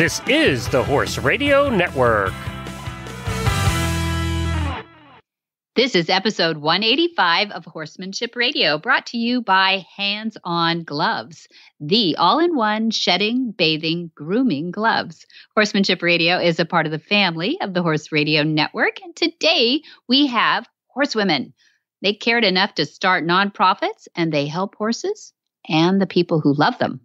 This is the Horse Radio Network. This is episode 185 of Horsemanship Radio, brought to you by Hands On Gloves, the all in one shedding, bathing, grooming gloves. Horsemanship Radio is a part of the family of the Horse Radio Network, and today we have horsewomen. They cared enough to start nonprofits, and they help horses and the people who love them.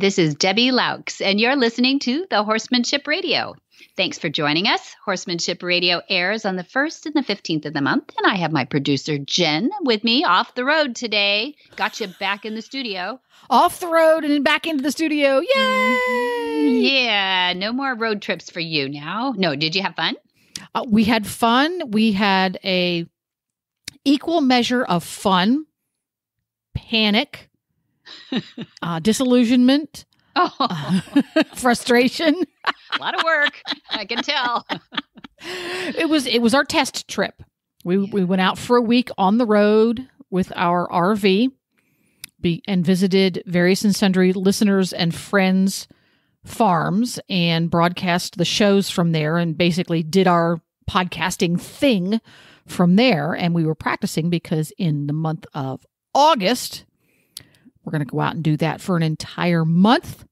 This is Debbie Loucks, and you're listening to the Horsemanship Radio. Thanks for joining us. Horsemanship Radio airs on the 1st and the 15th of the month, and I have my producer, Jen, with me off the road today. Got you back in the studio. Off the road and back into the studio. Yay! Yeah, no more road trips for you now. No, did you have fun? Uh, we had fun. We had a equal measure of fun, panic, uh, disillusionment, Oh, frustration. a lot of work. I can tell. It was it was our test trip. We we went out for a week on the road with our RV, be, and visited various and sundry listeners and friends' farms and broadcast the shows from there, and basically did our podcasting thing from there. And we were practicing because in the month of August we're going to go out and do that for an entire month.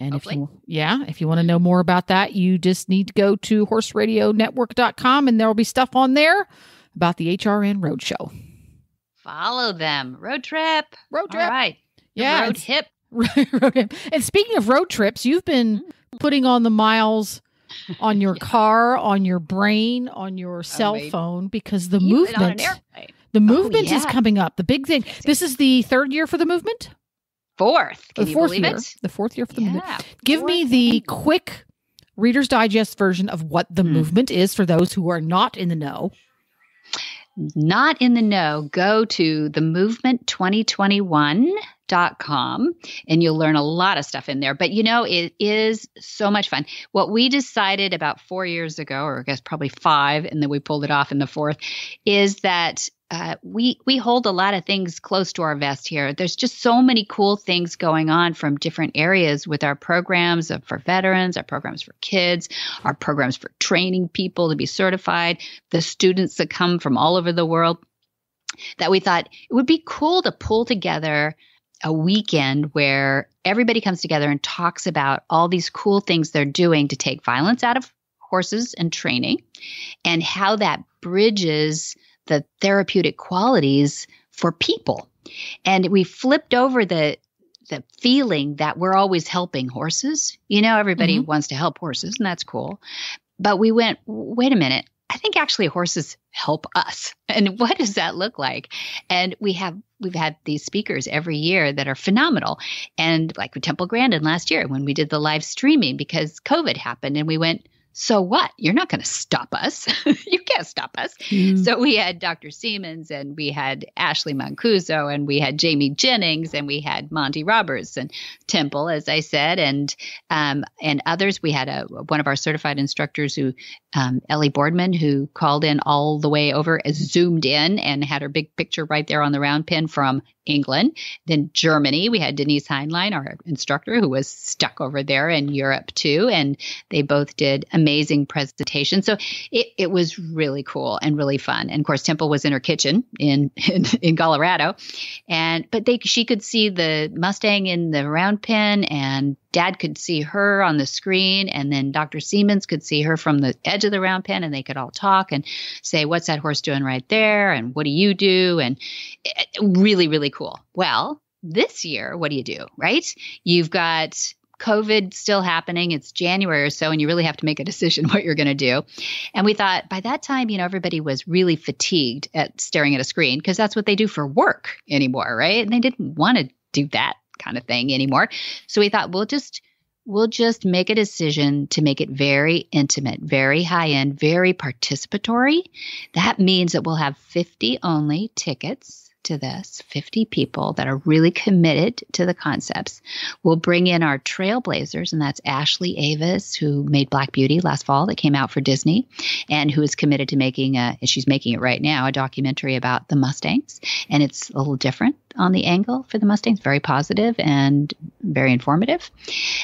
And if you, yeah, if you want to know more about that, you just need to go to horseradionetwork.com and there will be stuff on there about the HRN Roadshow. Follow them. Road trip. Road trip. All right. Yeah, Road hip. road trip. And speaking of road trips, you've been mm. putting on the miles on your car, on your brain, on your cell oh, wait. phone because the Even on an movement. The movement is yeah. coming up. The big thing. This is the third year for the movement. Fourth. Can the you fourth believe year. it? The fourth year for the movement. Yeah. Give me the quick Reader's Digest version of what the Hmm. movement is for those who are not in the know. not in the know, go to the movement2021.com and you'll learn a lot of stuff in there. But you know, it is so much fun. What we decided about four years ago, or I guess probably five, and then we pulled it off in the fourth, is that uh, we we hold a lot of things close to our vest here. There's just so many cool things going on from different areas with our programs for veterans, our programs for kids, our programs for training people to be certified, the students that come from all over the world. That we thought it would be cool to pull together a weekend where everybody comes together and talks about all these cool things they're doing to take violence out of horses and training and how that bridges the therapeutic qualities for people. And we flipped over the the feeling that we're always helping horses. You know, everybody mm-hmm. wants to help horses, and that's cool. But we went, wait a minute. I think actually horses help us. And what does that look like? And we have we've had these speakers every year that are phenomenal. And like with Temple Grandin last year when we did the live streaming because COVID happened and we went, so what? You're not going to stop us. you can't stop us. So we had Dr. Siemens and we had Ashley Mancuso and we had Jamie Jennings and we had Monty Roberts and Temple, as I said, and um, and others. We had a one of our certified instructors who um, Ellie Boardman, who called in all the way over, uh, zoomed in and had her big picture right there on the round pin from England. Then Germany, we had Denise Heinlein, our instructor, who was stuck over there in Europe too, and they both did amazing presentations. So it, it was really cool and really fun. And of course, Temple was in her kitchen in in, in Colorado, and but they she could see the Mustang in the round pen, and Dad could see her on the screen, and then Dr. Siemens could see her from the edge of the round pen, and they could all talk and say, "What's that horse doing right there?" and "What do you do?" and really, really cool. Well, this year, what do you do? Right? You've got COVID still happening. It's January or so, and you really have to make a decision what you're going to do. And we thought by that time, you know, everybody was really fatigued at staring at a screen because that's what they do for work anymore, right? And they didn't want to do that kind of thing anymore. So we thought we'll just we'll just make a decision to make it very intimate, very high end, very participatory. That means that we'll have 50 only tickets to this 50 people that are really committed to the concepts. We'll bring in our trailblazers, and that's Ashley Avis, who made Black Beauty last fall that came out for Disney, and who is committed to making a, she's making it right now, a documentary about the Mustangs. And it's a little different on the angle for the Mustangs, very positive and very informative.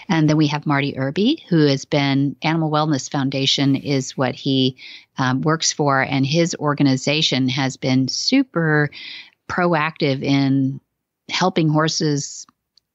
And then we have Marty Irby, who has been Animal Wellness Foundation, is what he um, works for, and his organization has been super proactive in helping horses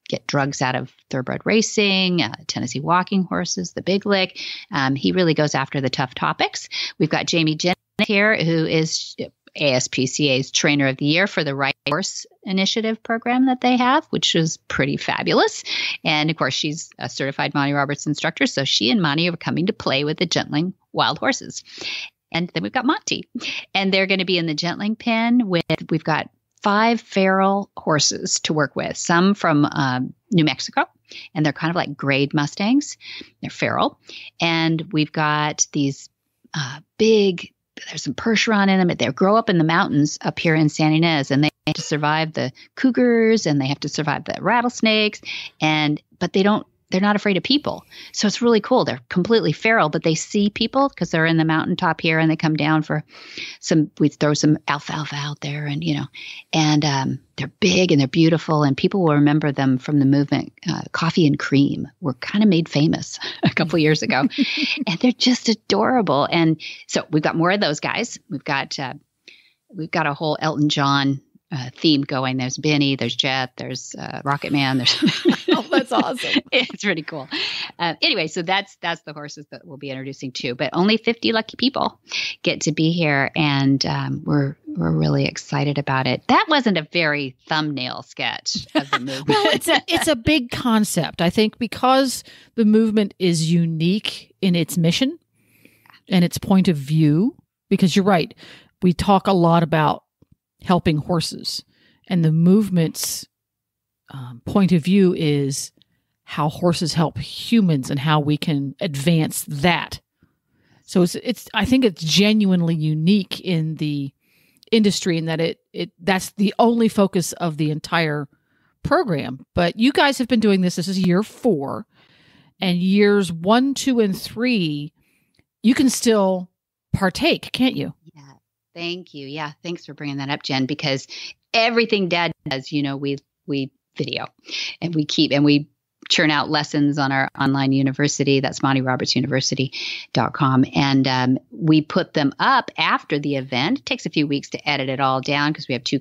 get drugs out of thoroughbred racing, uh, Tennessee walking horses, the big lick. Um, he really goes after the tough topics. We've got Jamie Jen here, who is ASPCA's Trainer of the Year for the Right Horse Initiative program that they have, which is pretty fabulous. And of course, she's a certified Monty Roberts instructor, so she and Monty are coming to play with the gentling wild horses. And then we've got Monty, and they're going to be in the gentling pen with, we've got five feral horses to work with, some from um, New Mexico, and they're kind of like grade Mustangs. They're feral. And we've got these uh, big, there's some Percheron in them. They grow up in the mountains up here in Santa Ynez, and they have to survive the cougars and they have to survive the rattlesnakes. And, but they don't they're not afraid of people. So it's really cool. They're completely feral, but they see people because they're in the mountaintop here and they come down for some, we throw some alfalfa out there and, you know, and um, they're big and they're beautiful and people will remember them from the movement. Uh, Coffee and Cream were kind of made famous a couple years ago and they're just adorable. And so we've got more of those guys. We've got, uh, we've got a whole Elton John uh, theme going. There's Benny, there's Jet, there's uh, Rocket Man. There's oh, that's awesome. it's pretty cool. Uh, anyway, so that's that's the horses that we'll be introducing too. But only 50 lucky people get to be here, and um, we're we're really excited about it. That wasn't a very thumbnail sketch of the movement. well, it's a it's a big concept. I think because the movement is unique in its mission and its point of view. Because you're right, we talk a lot about helping horses. And the movement's um, point of view is how horses help humans and how we can advance that. So it's, it's I think it's genuinely unique in the industry in that it it that's the only focus of the entire program. But you guys have been doing this. This is year four, and years one, two, and three, you can still partake, can't you? Thank you. Yeah, thanks for bringing that up, Jen, because everything dad does, you know, we we video and we keep and we churn out lessons on our online university. That's montyrobertsuniversity.com and um, we put them up after the event. It takes a few weeks to edit it all down because we have two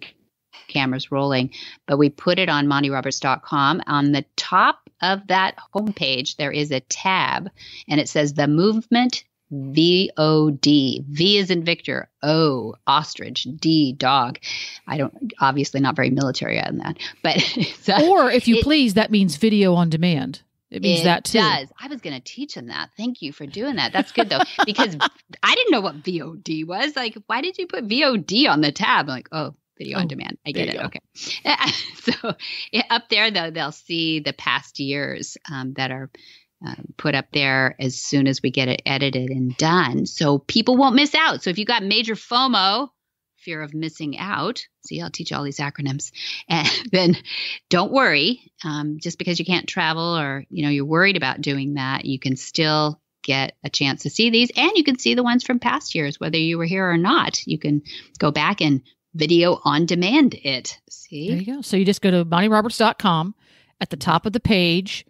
cameras rolling but we put it on montyroberts.com on the top of that homepage there is a tab and it says the movement V O D. V is in Victor. O ostrich. D dog. I don't obviously not very military on that, but or if you it, please, that means video on demand. It means it that too. Does I was going to teach him that. Thank you for doing that. That's good though because I didn't know what VOD was. Like, why did you put VOD on the tab? I'm like, oh, video on oh, demand. I get it. Go. Okay. so yeah, up there though, they'll see the past years um, that are um, put up there as soon as we get it edited and done so people won't miss out. So if you got major FOMO, fear of missing out, see, I'll teach you all these acronyms, and then don't worry. Um, just because you can't travel or you know you're worried about doing that, you can still get a chance to see these, and you can see the ones from past years, whether you were here or not. You can go back and video on demand it. See, there you go. So you just go to montyroberts.com. At the top of the page,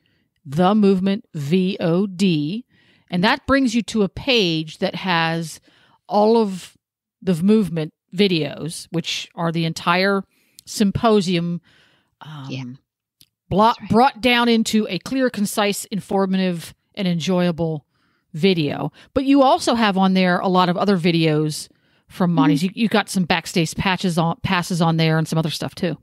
the movement VOD. And that brings you to a page that has all of the movement videos, which are the entire symposium um, yeah. right. brought down into a clear, concise, informative, and enjoyable video. But you also have on there a lot of other videos from Monty's. Mm-hmm. You, you got some backstage patches on passes on there and some other stuff too.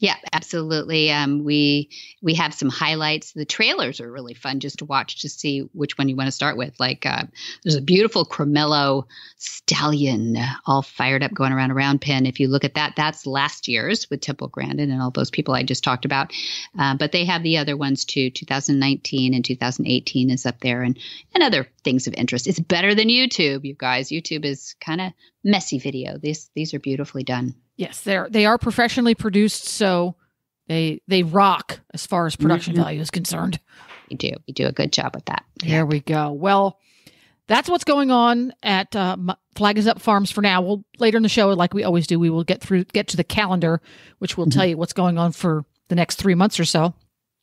Yeah, absolutely. Um, we we have some highlights. The trailers are really fun just to watch to see which one you want to start with. Like uh, there's a beautiful Cremello stallion all fired up going around a round pen. If you look at that, that's last year's with Temple Grandin and all those people I just talked about. Uh, but they have the other ones too. 2019 and 2018 is up there, and and other things of interest. It's better than YouTube, you guys. YouTube is kind of messy video. These these are beautifully done Yes, they're they are professionally produced, so they they rock as far as production mm-hmm. value is concerned. You do. You do a good job with that. There yeah. we go. Well, that's what's going on at uh, Flag is Up Farms for now. We'll later in the show, like we always do, we will get through get to the calendar, which will mm-hmm. tell you what's going on for the next three months or so.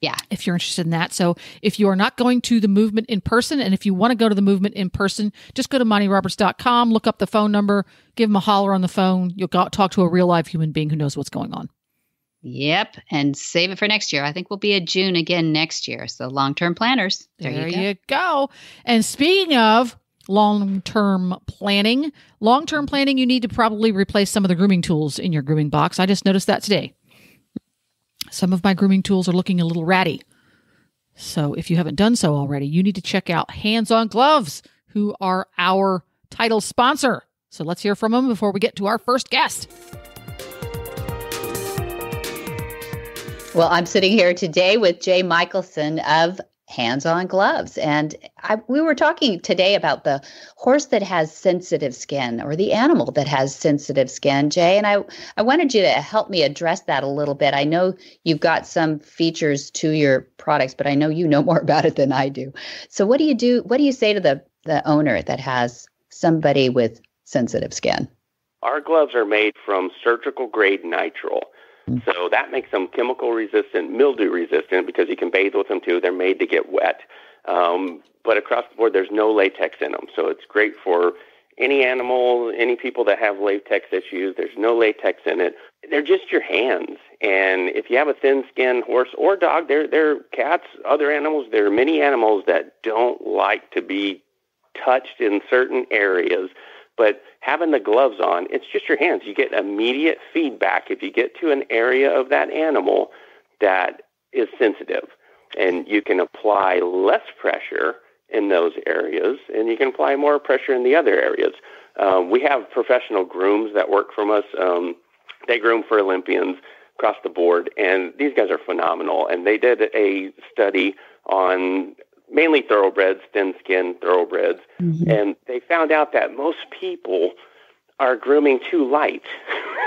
Yeah. If you're interested in that. So if you are not going to the movement in person, and if you want to go to the movement in person, just go to MontyRoberts.com, look up the phone number, give them a holler on the phone. You'll go, talk to a real live human being who knows what's going on. Yep. And save it for next year. I think we'll be at June again next year. So long term planners. There, there you, go. you go. And speaking of long term planning, long term planning, you need to probably replace some of the grooming tools in your grooming box. I just noticed that today. Some of my grooming tools are looking a little ratty. So if you haven't done so already, you need to check out Hands on Gloves, who are our title sponsor. So let's hear from them before we get to our first guest. Well, I'm sitting here today with Jay Michelson of Hands on Gloves. And I, we were talking today about the horse that has sensitive skin or the animal that has sensitive skin, Jay. And I, I wanted you to help me address that a little bit. I know you've got some features to your products, but I know you know more about it than I do. So what do you do? What do you say to the, the owner that has somebody with sensitive skin? Our gloves are made from surgical grade nitrile. So that makes them chemical resistant, mildew resistant because you can bathe with them too. They're made to get wet. Um, but across the board, there's no latex in them. So it's great for any animal, any people that have latex issues. There's no latex in it. They're just your hands. And if you have a thin skinned horse or dog, they're, they're cats, other animals, there are many animals that don't like to be touched in certain areas. But having the gloves on, it's just your hands. You get immediate feedback if you get to an area of that animal that is sensitive. And you can apply less pressure in those areas, and you can apply more pressure in the other areas. Um, we have professional grooms that work from us. Um, they groom for Olympians across the board, and these guys are phenomenal. And they did a study on mainly thoroughbreds, thin skinned thoroughbreds. Mm-hmm. And they found out that most people are grooming too light.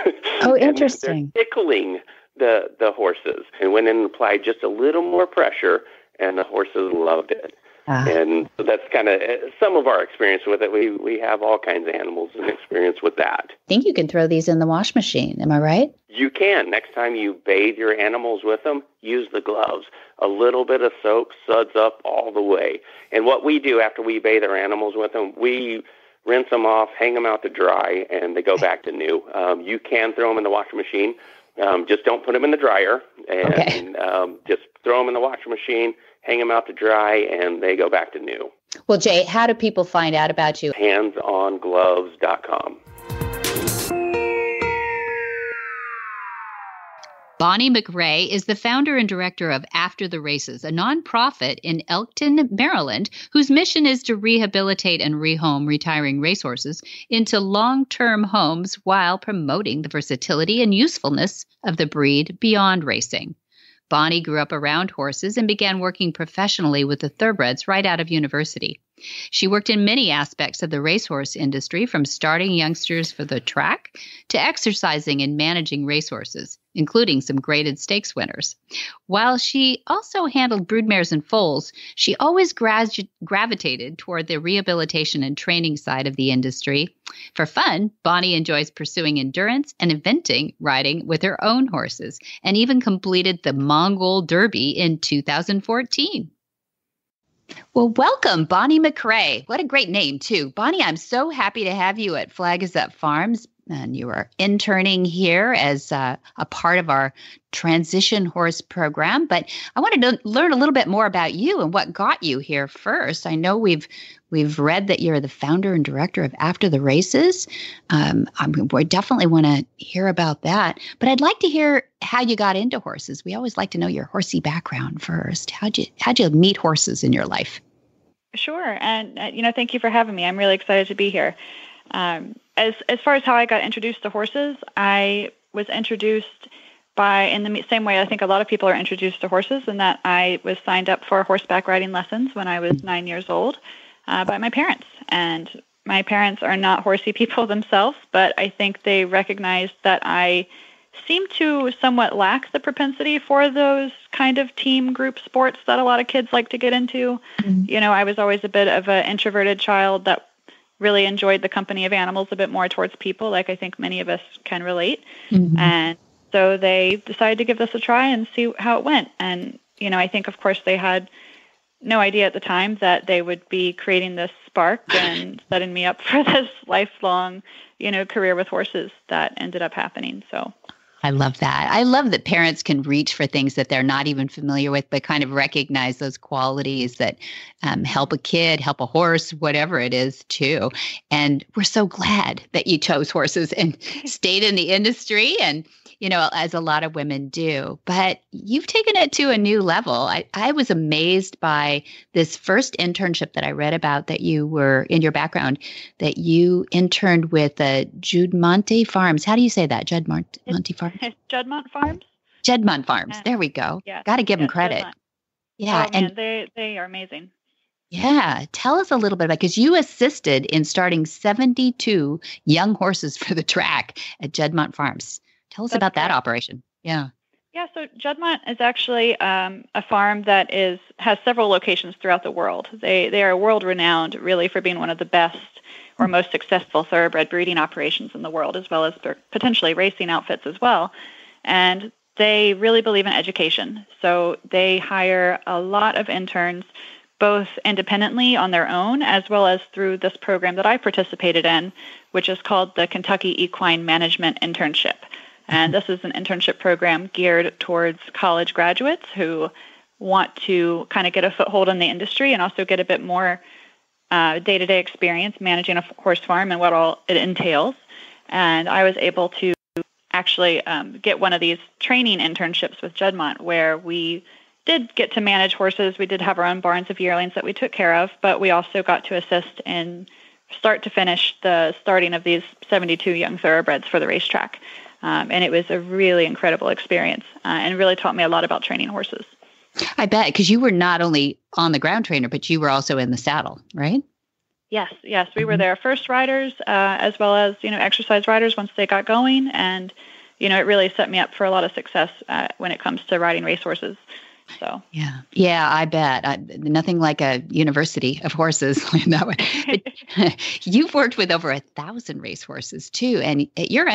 Oh, interesting. they're tickling the, the horses and went in and applied just a little more pressure, and the horses loved it. Ah. And so that's kind of uh, some of our experience with it. We we have all kinds of animals and experience with that. I think you can throw these in the wash machine. Am I right? You can. Next time you bathe your animals with them, use the gloves. A little bit of soap suds up all the way. And what we do after we bathe our animals with them, we rinse them off, hang them out to dry, and they go back to new. Um, you can throw them in the washing machine. Um, just don't put them in the dryer, and okay. um, just throw them in the washing machine hang them out to dry, and they go back to new. Well, Jay, how do people find out about you? Handsongloves.com. Bonnie McRae is the founder and director of After the Races, a nonprofit in Elkton, Maryland, whose mission is to rehabilitate and rehome retiring racehorses into long term homes while promoting the versatility and usefulness of the breed beyond racing. Bonnie grew up around horses and began working professionally with the thoroughbreds right out of university. She worked in many aspects of the racehorse industry, from starting youngsters for the track to exercising and managing racehorses, including some graded stakes winners. While she also handled broodmares and foals, she always gra- gravitated toward the rehabilitation and training side of the industry. For fun, Bonnie enjoys pursuing endurance and eventing riding with her own horses, and even completed the Mongol Derby in 2014. Well, welcome, Bonnie McRae. What a great name, too. Bonnie, I'm so happy to have you at Flag is Up Farms. And you are interning here as uh, a part of our transition horse program. But I wanted to learn a little bit more about you and what got you here first. I know we've we've read that you're the founder and director of After the Races. Um, we definitely want to hear about that. But I'd like to hear how you got into horses. We always like to know your horsey background first. How'd you how'd you meet horses in your life? Sure, and uh, you know, thank you for having me. I'm really excited to be here. Um, as as far as how I got introduced to horses, I was introduced by in the same way I think a lot of people are introduced to horses, in that I was signed up for horseback riding lessons when I was nine years old uh, by my parents, and my parents are not horsey people themselves, but I think they recognized that I seem to somewhat lack the propensity for those kind of team group sports that a lot of kids like to get into. Mm-hmm. You know, I was always a bit of an introverted child that really enjoyed the company of animals a bit more towards people, like I think many of us can relate. Mm-hmm. And so they decided to give this a try and see how it went. And, you know, I think, of course, they had no idea at the time that they would be creating this spark and setting me up for this lifelong, you know, career with horses that ended up happening. So I love that. I love that parents can reach for things that they're not even familiar with, but kind of recognize those qualities that um, help a kid, help a horse, whatever it is, too. And we're so glad that you chose horses and stayed in the industry and you know, as a lot of women do. But you've taken it to a new level. I, I was amazed by this first internship that I read about that you were in your background, that you interned with uh, Juddmonte Farms. How do you say that? Juddmonte Farms? Juddmonte Farms? Juddmonte Farms. There we go. Yeah. Got to give them credit. Yeah. Oh, and they, they are amazing. Yeah, tell us a little bit about because you assisted in starting 72 young horses for the track at Juddmonte Farms. Tell us That's about that operation. Yeah. Yeah, so Juddmonte is actually um, a farm that is has several locations throughout the world. They they are world renowned, really, for being one of the best or hmm. most successful thoroughbred breeding operations in the world, as well as potentially racing outfits as well. And they really believe in education, so they hire a lot of interns, both independently on their own, as well as through this program that I participated in, which is called the Kentucky Equine Management Internship. And this is an internship program geared towards college graduates who want to kind of get a foothold in the industry and also get a bit more day to day experience managing a horse farm and what all it entails. And I was able to actually um, get one of these training internships with Juddmonte where we did get to manage horses. We did have our own barns of yearlings that we took care of, but we also got to assist in start to finish the starting of these 72 young thoroughbreds for the racetrack. Um, and it was a really incredible experience uh, and really taught me a lot about training horses. I bet, because you were not only on the ground trainer, but you were also in the saddle, right? Yes, yes. We mm-hmm. were their first riders uh, as well as, you know, exercise riders once they got going. And, you know, it really set me up for a lot of success uh, when it comes to riding racehorses. So yeah, yeah, I bet I, nothing like a university of horses in that way. you've worked with over a thousand racehorses too, and you're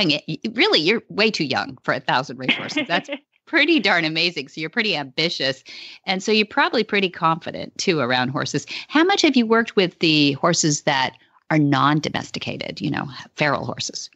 really you're way too young for a thousand racehorses. That's pretty darn amazing. So you're pretty ambitious, and so you're probably pretty confident too around horses. How much have you worked with the horses that are non-domesticated? You know, feral horses.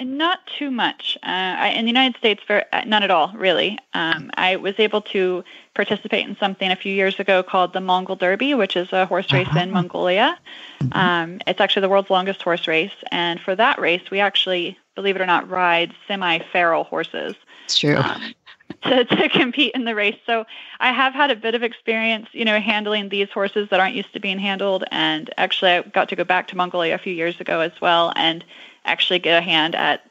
Not too much. Uh, I, in the United States, for, uh, none at all, really. Um, I was able to participate in something a few years ago called the Mongol Derby, which is a horse race uh-huh. in Mongolia. Mm-hmm. Um, it's actually the world's longest horse race. And for that race, we actually, believe it or not, ride semi feral horses. It's true. Um, to, to compete in the race. So I have had a bit of experience, you know, handling these horses that aren't used to being handled. And actually, I got to go back to Mongolia a few years ago as well. And actually get a hand at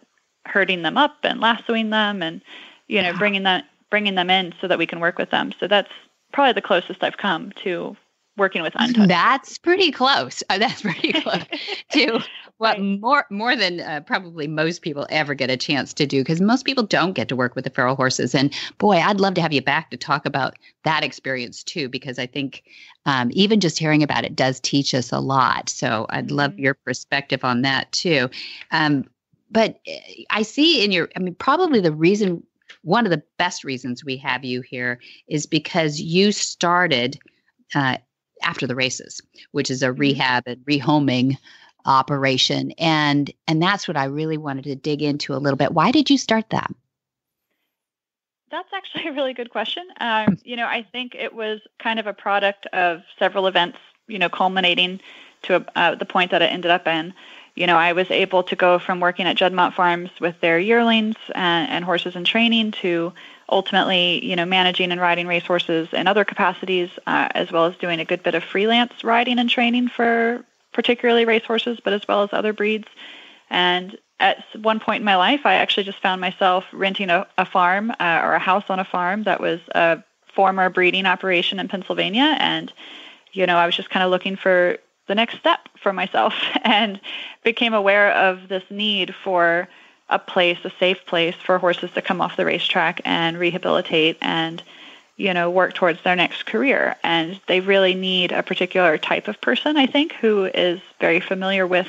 herding them up and lassoing them and you know bringing them bringing them in so that we can work with them. So that's probably the closest I've come to working with untouched. That's pretty close. Uh, that's pretty close to what right. more more than uh, probably most people ever get a chance to do because most people don't get to work with the feral horses. And boy, I'd love to have you back to talk about that experience too because I think um, even just hearing about it does teach us a lot. So I'd love mm-hmm. your perspective on that too. Um, but eh, I see in your, I mean, probably the reason, one of the best reasons we have you here is because you started uh, after the races, which is a mm-hmm. rehab and rehoming operation, and and that's what I really wanted to dig into a little bit. Why did you start that? That's actually a really good question. Um, you know, I think it was kind of a product of several events, you know, culminating to uh, the point that it ended up in. You know, I was able to go from working at Juddmonte Farms with their yearlings and, and horses in training to ultimately, you know, managing and riding racehorses in other capacities, uh, as well as doing a good bit of freelance riding and training for particularly racehorses, but as well as other breeds. And at one point in my life, I actually just found myself renting a, a farm uh, or a house on a farm that was a former breeding operation in Pennsylvania. And, you know, I was just kind of looking for the next step for myself and became aware of this need for a place, a safe place for horses to come off the racetrack and rehabilitate and you know work towards their next career. And they really need a particular type of person i think who is very familiar with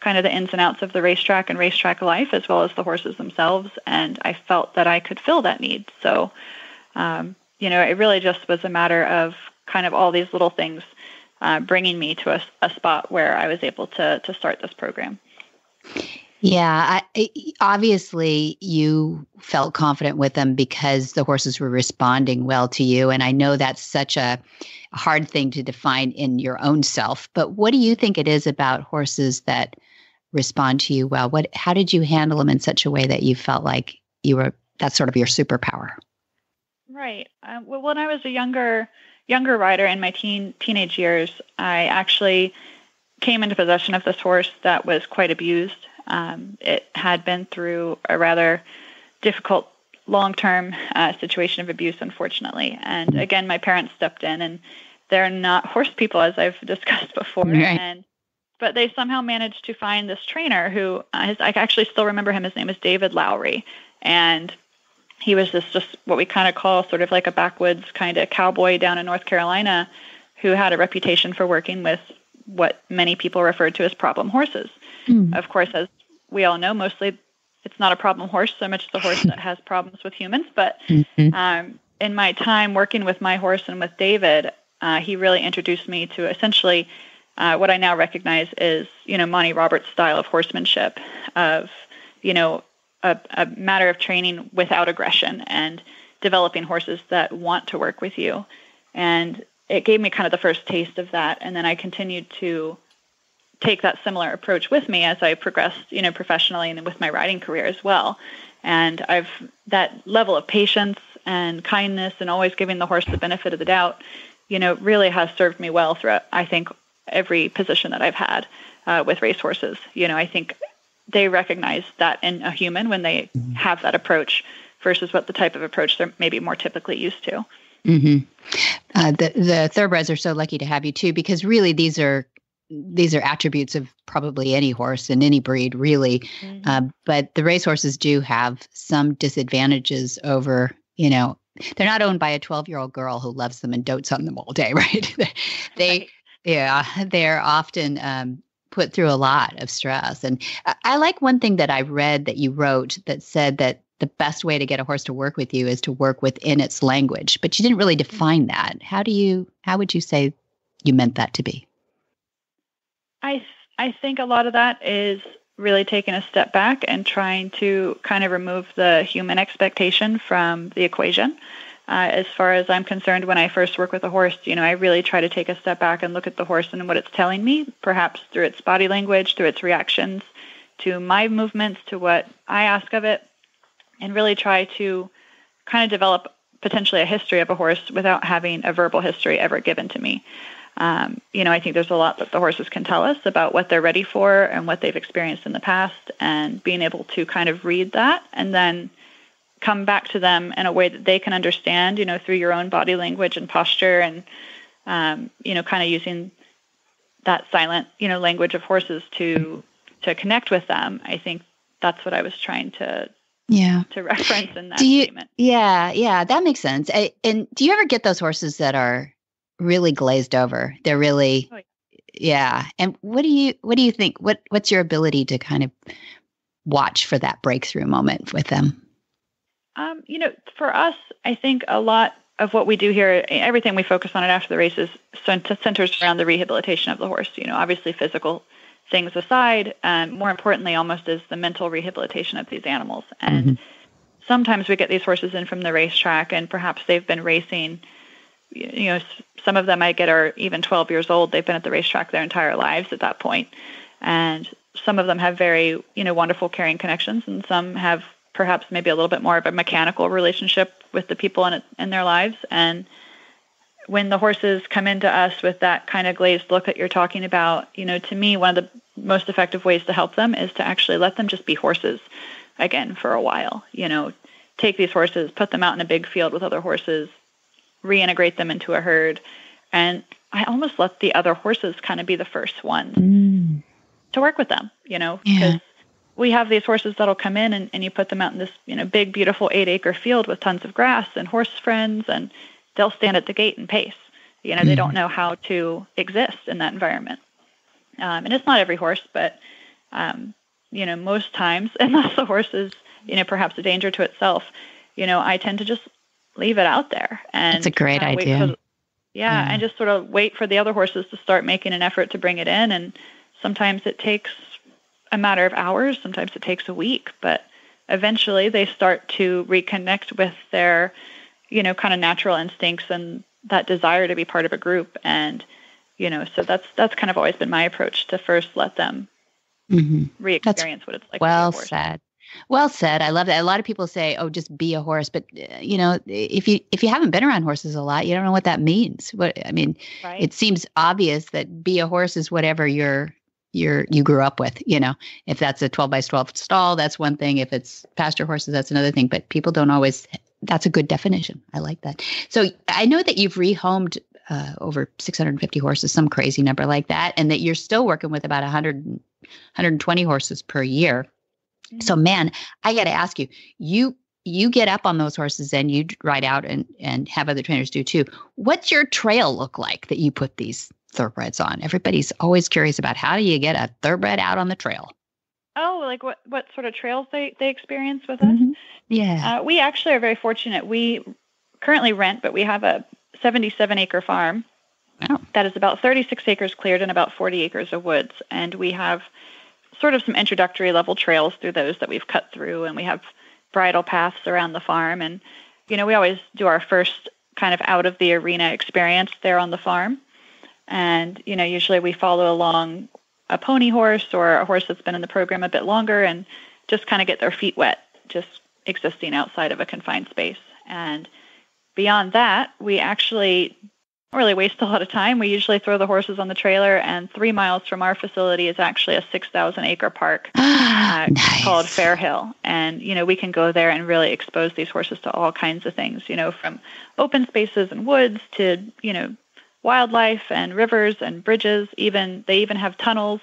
kind of the ins and outs of the racetrack and racetrack life as well as the horses themselves. And i felt that i could fill that need. So um, you know it really just was a matter of kind of all these little things uh, bringing me to a, a spot where i was able to to start this program yeah, I, obviously you felt confident with them because the horses were responding well to you. And I know that's such a hard thing to define in your own self. But what do you think it is about horses that respond to you well? What, how did you handle them in such a way that you felt like you were, that's sort of your superpower? Right. Uh, well, when I was a younger, younger rider in my teen, teenage years, I actually came into possession of this horse that was quite abused um, it had been through a rather difficult long term uh, situation of abuse, unfortunately. And again, my parents stepped in, and they're not horse people, as I've discussed before. Right. And but they somehow managed to find this trainer who uh, his, I actually still remember him. His name is David Lowry, and he was this just what we kind of call sort of like a backwoods kind of cowboy down in North Carolina, who had a reputation for working with what many people referred to as problem horses. Mm. Of course, as we all know, mostly it's not a problem horse so much the horse that has problems with humans. But mm-hmm. um, in my time working with my horse and with David, uh, he really introduced me to essentially uh, what I now recognize is, you know, Monty Roberts' style of horsemanship, of, you know, a, a matter of training without aggression and developing horses that want to work with you. And it gave me kind of the first taste of that. And then I continued to take that similar approach with me as I progressed, you know, professionally and with my riding career as well. And I've that level of patience and kindness and always giving the horse the benefit of the doubt, you know, really has served me well throughout, I think, every position that I've had uh, with racehorses. You know, I think they recognize that in a human when they mm-hmm. have that approach versus what the type of approach they're maybe more typically used to. Mm-hmm. Uh, the the thoroughbreds are so lucky to have you too, because really these are these are attributes of probably any horse and any breed, really. Mm-hmm. Uh, but the racehorses do have some disadvantages over, you know, they're not owned by a 12 year old girl who loves them and dotes on them all day, right? they, right. yeah, they're often um, put through a lot of stress. And I, I like one thing that I read that you wrote that said that the best way to get a horse to work with you is to work within its language, but you didn't really mm-hmm. define that. How do you, how would you say you meant that to be? I I think a lot of that is really taking a step back and trying to kind of remove the human expectation from the equation. Uh, as far as I'm concerned, when I first work with a horse, you know, I really try to take a step back and look at the horse and what it's telling me, perhaps through its body language, through its reactions to my movements, to what I ask of it, and really try to kind of develop potentially a history of a horse without having a verbal history ever given to me. Um, you know, I think there's a lot that the horses can tell us about what they're ready for and what they've experienced in the past, and being able to kind of read that and then come back to them in a way that they can understand, you know, through your own body language and posture, and um, you know, kind of using that silent, you know, language of horses to to connect with them. I think that's what I was trying to yeah to reference in that do you, statement. Yeah, yeah, that makes sense. I, and do you ever get those horses that are really glazed over. They're really oh, yeah. And what do you what do you think? What what's your ability to kind of watch for that breakthrough moment with them? Um, you know, for us, I think a lot of what we do here, everything we focus on it after the races centers around the rehabilitation of the horse. You know, obviously physical things aside, and more importantly, almost is the mental rehabilitation of these animals. And mm-hmm. sometimes we get these horses in from the racetrack, and perhaps they've been racing you know, some of them I get are even 12 years old. They've been at the racetrack their entire lives at that point. And some of them have very, you know, wonderful caring connections, and some have perhaps maybe a little bit more of a mechanical relationship with the people in, it, in their lives. And when the horses come into us with that kind of glazed look that you're talking about, you know, to me, one of the most effective ways to help them is to actually let them just be horses again for a while. You know, take these horses, put them out in a big field with other horses, reintegrate them into a herd and I almost let the other horses kind of be the first ones Mm. to work with them, you know, Yeah. because we have these horses that'll come in and, and you put them out in this, you know, big, beautiful eight acre field with tons of grass and horse friends, and they'll stand at the gate and pace. You know, they Mhm. don't know how to exist in that environment. Um, and it's not every horse, but, um, you know, most times, unless the horse is, you know, perhaps a danger to itself, you know, I tend to just leave it out there. And That's a great kinda idea. for yeah, Yeah. and just sort of wait for the other horses to start making an effort to bring it in. And sometimes it takes a matter of hours, sometimes it takes a week, but eventually they start to reconnect with their, you know, kind of natural instincts and that desire to be part of a group. And, you know, so that's that's kind of always been my approach to first let them hmm re-experience what it's like. to be a Well said. Well said. I love that. A lot of people say, "Oh, just be a horse," but uh, you know, if you if you haven't been around horses a lot, you don't know what that means. What I mean, right? it seems obvious that be a horse is whatever you're you're you grew up with. You know, if that's a twelve by twelve stall, that's one thing. If it's pasture horses, that's another thing. But people don't always. That's a good definition. I like that. So I know that you've rehomed uh, over 650 horses, some crazy number like that, and that you're still working with about 100, 120 horses per year. So man, I got to ask you, you you get up on those horses and you ride out and and have other trainers do too. What's your trail look like that you put these thoroughbreds on? Everybody's always curious about how do you get a thoroughbred out on the trail? oh, like what what sort of trails they they experience with us? Mhm. Yeah. Uh, we actually are very fortunate. We currently rent, but we have a 77 acre farm Wow. that is about 36 acres cleared and about 40 acres of woods. And we have sort of some introductory level trails through those that we've cut through, and we have bridle paths around the farm. And, you know, we always do our first kind of out of the arena experience there on the farm. And, you know, usually we follow along a pony horse or a horse that's been in the program a bit longer and just kind of get their feet wet, just existing outside of a confined space. And beyond that, we actually don't really waste a lot of time. We usually throw the horses on the trailer, and three miles from our facility is actually a 6,000 acre park uh, nice. called Fairhill. And, you know, we can go there and really expose these horses to all kinds of things, you know, from open spaces and woods to, you know, wildlife and rivers and bridges. Even they even have tunnels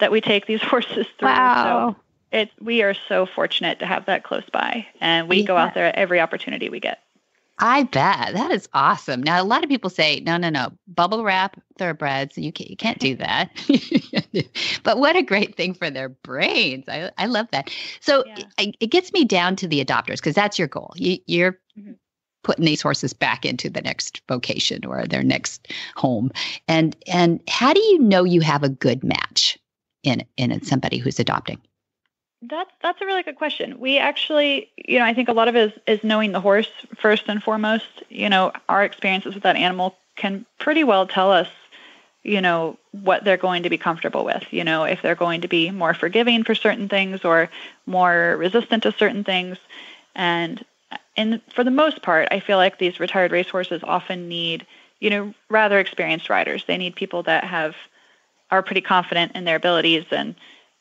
that we take these horses through. Wow. So it we are so fortunate to have that close by, and we go out there at every opportunity we get. I bet that is awesome. Now, a lot of people say, "No, no, no, bubble wrap thoroughbreds. You can't, you can't do that." but what a great thing for their brains! I, I love that. So Yeah. it, it gets me down to the adopters because that's your goal. You, you're Mhm. putting these horses back into the next vocation or their next home. And and how do you know you have a good match in in somebody who's adopting? That's that's a really good question. We actually, you know, I think a lot of it is, is knowing the horse first and foremost. You know, our experiences with that animal can pretty well tell us, you know, what they're going to be comfortable with. You know, if they're going to be more forgiving for certain things or more resistant to certain things. And and for the most part, I feel like these retired racehorses often need, you know, rather experienced riders. They need people that have are pretty confident in their abilities and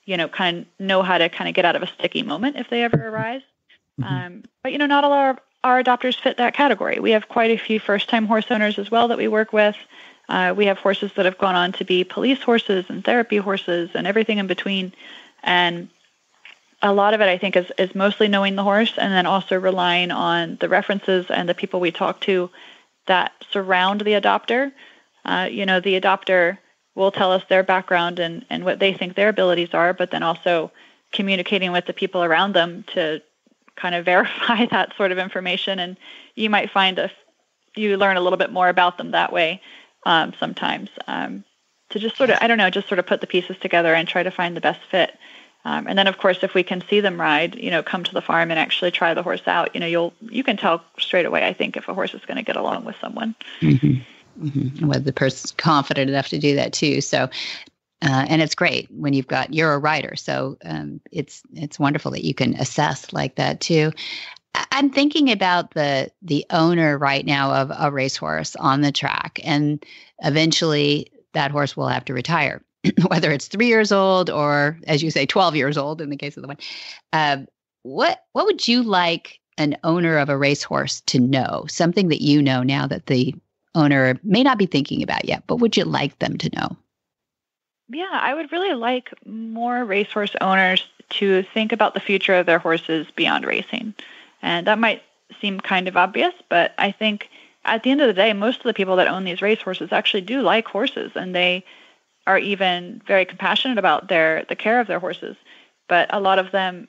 you know, kind of know how to kind of get out of a sticky moment if they ever arise. Mhm. Um, but you know, not all our our adopters fit that category. We have quite a few first-time horse owners as well that we work with. Uh, we have horses that have gone on to be police horses and therapy horses and everything in between. And a lot of it, I think, is is mostly knowing the horse and then also relying on the references and the people we talk to that surround the adopter. Uh, you know, the adopter will tell us their background and, and what they think their abilities are, but then also communicating with the people around them to kind of verify that sort of information. And you might find a, you learn a little bit more about them that way um, sometimes um, to just sort of, I don't know, just sort of put the pieces together and try to find the best fit. Um, and then, of course, if we can see them ride, you know, come to the farm and actually try the horse out, you know, you'll you can tell straight away. I think if a horse is going to get along with someone. Mm-hmm. Whether the person's confident enough to do that too. So, uh, and it's great when you've got you're a writer, so um, it's it's wonderful that you can assess like that too. I'm thinking about the the owner right now of a racehorse on the track, and eventually that horse will have to retire, whether it's three years old or, as you say, twelve years old in the case of the one. Um, what what would you like an owner of a racehorse to know? Something that you know now that the owner may not be thinking about yet? but would you like them to know? Yeah, I would really like more racehorse owners to think about the future of their horses beyond racing. And that might seem kind of obvious, but I think at the end of the day, most of the people that own these racehorses actually do like horses and they are even very compassionate about their the care of their horses. But a lot of them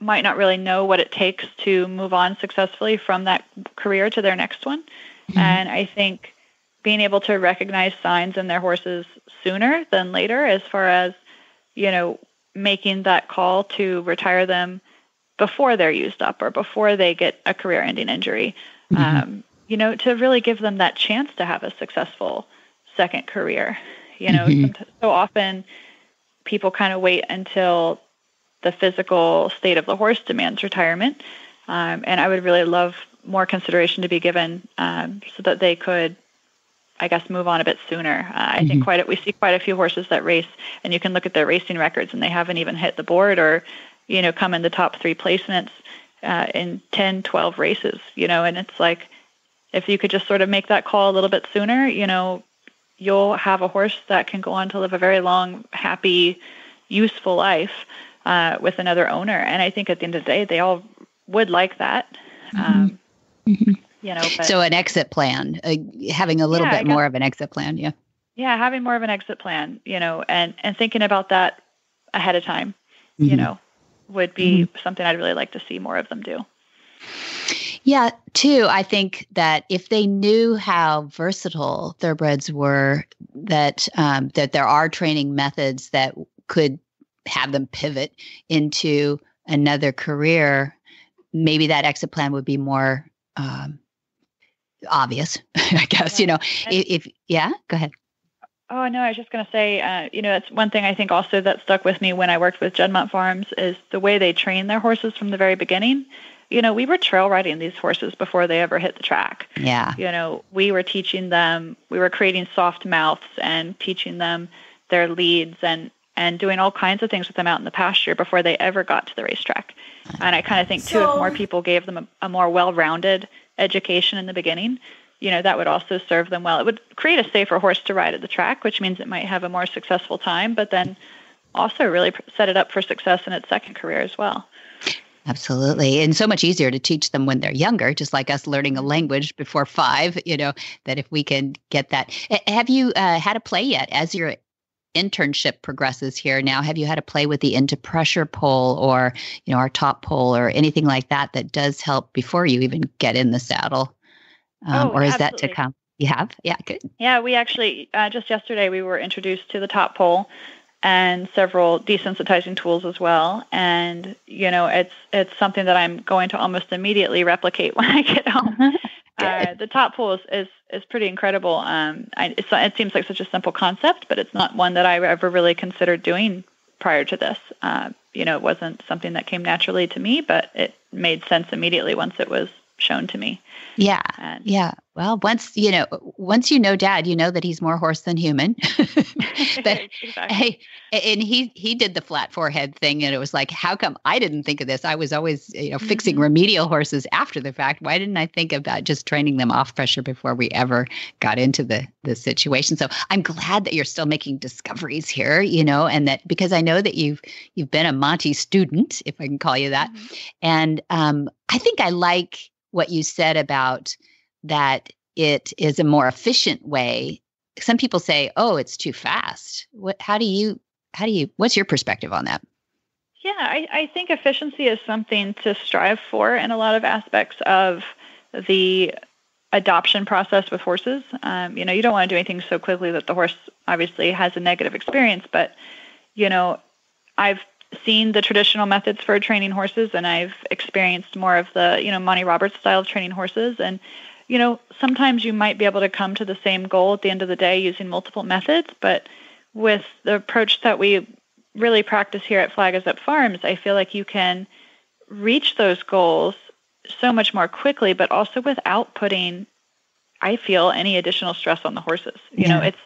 might not really know what it takes to move on successfully from that career to their next one. Mm-hmm. And I think being able to recognize signs in their horses sooner than later, as far as, you know, making that call to retire them before they're used up or before they get a career ending injury, mm-hmm. um, you know, to really give them that chance to have a successful second career. You know, mm-hmm. so often people kind of wait until the physical state of the horse demands retirement. Um, and I would really love more consideration to be given um, so that they could, I guess, move on a bit sooner. Uh, I mm-hmm. think quite a, we see quite a few horses that race, and you can look at their racing records, and they haven't even hit the board or, you know, come in the top three placements uh, in 10, 12 races. You know, and it's like if you could just sort of make that call a little bit sooner, you know, you'll have a horse that can go on to live a very long, happy, useful life uh, with another owner. And I think at the end of the day, they all would like that. Mm-hmm. Um, mm-hmm. You know, but, so an exit plan, uh, having a little yeah, bit more of an exit plan, yeah. Yeah, having more of an exit plan, you know, and and thinking about that ahead of time, mm-hmm. you know, would be mm-hmm. something I'd really like to see more of them do. Yeah, too. I think that if they knew how versatile thoroughbreds were, that um, that there are training methods that could have them pivot into another career, maybe that exit plan would be more um, obvious, I guess. Right. You know, if, if, yeah, go ahead. Oh no, I was just going to say, uh, you know, it's one thing I think also that stuck with me when I worked with Juddmonte Farms is the way they train their horses from the very beginning. You know, we were trail riding these horses before they ever hit the track. Yeah. You know, we were teaching them, we were creating soft mouths and teaching them their leads and and doing all kinds of things with them out in the pasture before they ever got to the racetrack. And I kind of think, too, if more people gave them a, a more well rounded education in the beginning, you know, that would also serve them well. It would create a safer horse to ride at the track, which means it might have a more successful time, but then also really set it up for success in its second career as well. Absolutely. And so much easier to teach them when they're younger, just like us learning a language before five, you know, that if we can get that. Have you uh, had a play yet as you're internship progresses here now have you had to play with the into pressure pole or you know our top pole or anything like that that does help before you even get in the saddle? Um, oh, or is absolutely. that to come? You have? Yeah good. Yeah we actually uh, just yesterday we were introduced to the top pole and several desensitizing tools as well. And you know it's it's something that i'm going to almost immediately replicate when i get home uh, the top is, is, is pretty incredible. Um, I, it seems like such a simple concept, but it's not one that I ever really considered doing prior to this. Uh, you know, it wasn't something that came naturally to me, but it made sense immediately once it was shown to me. Yeah. And, yeah. Well, once you know, once you know Dad, you know that he's more horse than human. but, exactly. Hey, and he he did the flat forehead thing, and it was like, how come I didn't think of this? I was always you know mm-hmm. fixing remedial horses after the fact. Why didn't I think about just training them off pressure before we ever got into the the situation? So I'm glad that you're still making discoveries here, you know, and that because I know that you've you've been a Monty student, if I can call you that, mm-hmm. and um, I think I like what you said about that it is a more efficient way. Some people say oh it's too fast. What how do you how do you what's your perspective on that? Yeah I, I think efficiency is something to strive for in a lot of aspects of the adoption process with horses. Um, you know you don't want to do anything so quickly that the horse obviously has a negative experience but you know i've seen the traditional methods for training horses and I've experienced more of the, you know, Monty Roberts style of training horses and you know, sometimes you might be able to come to the same goal at the end of the day using multiple methods, but with the approach that we really practice here at Flag is Up Farms, I feel like you can reach those goals so much more quickly, but also without putting, I feel, any additional stress on the horses. You yeah. know, it's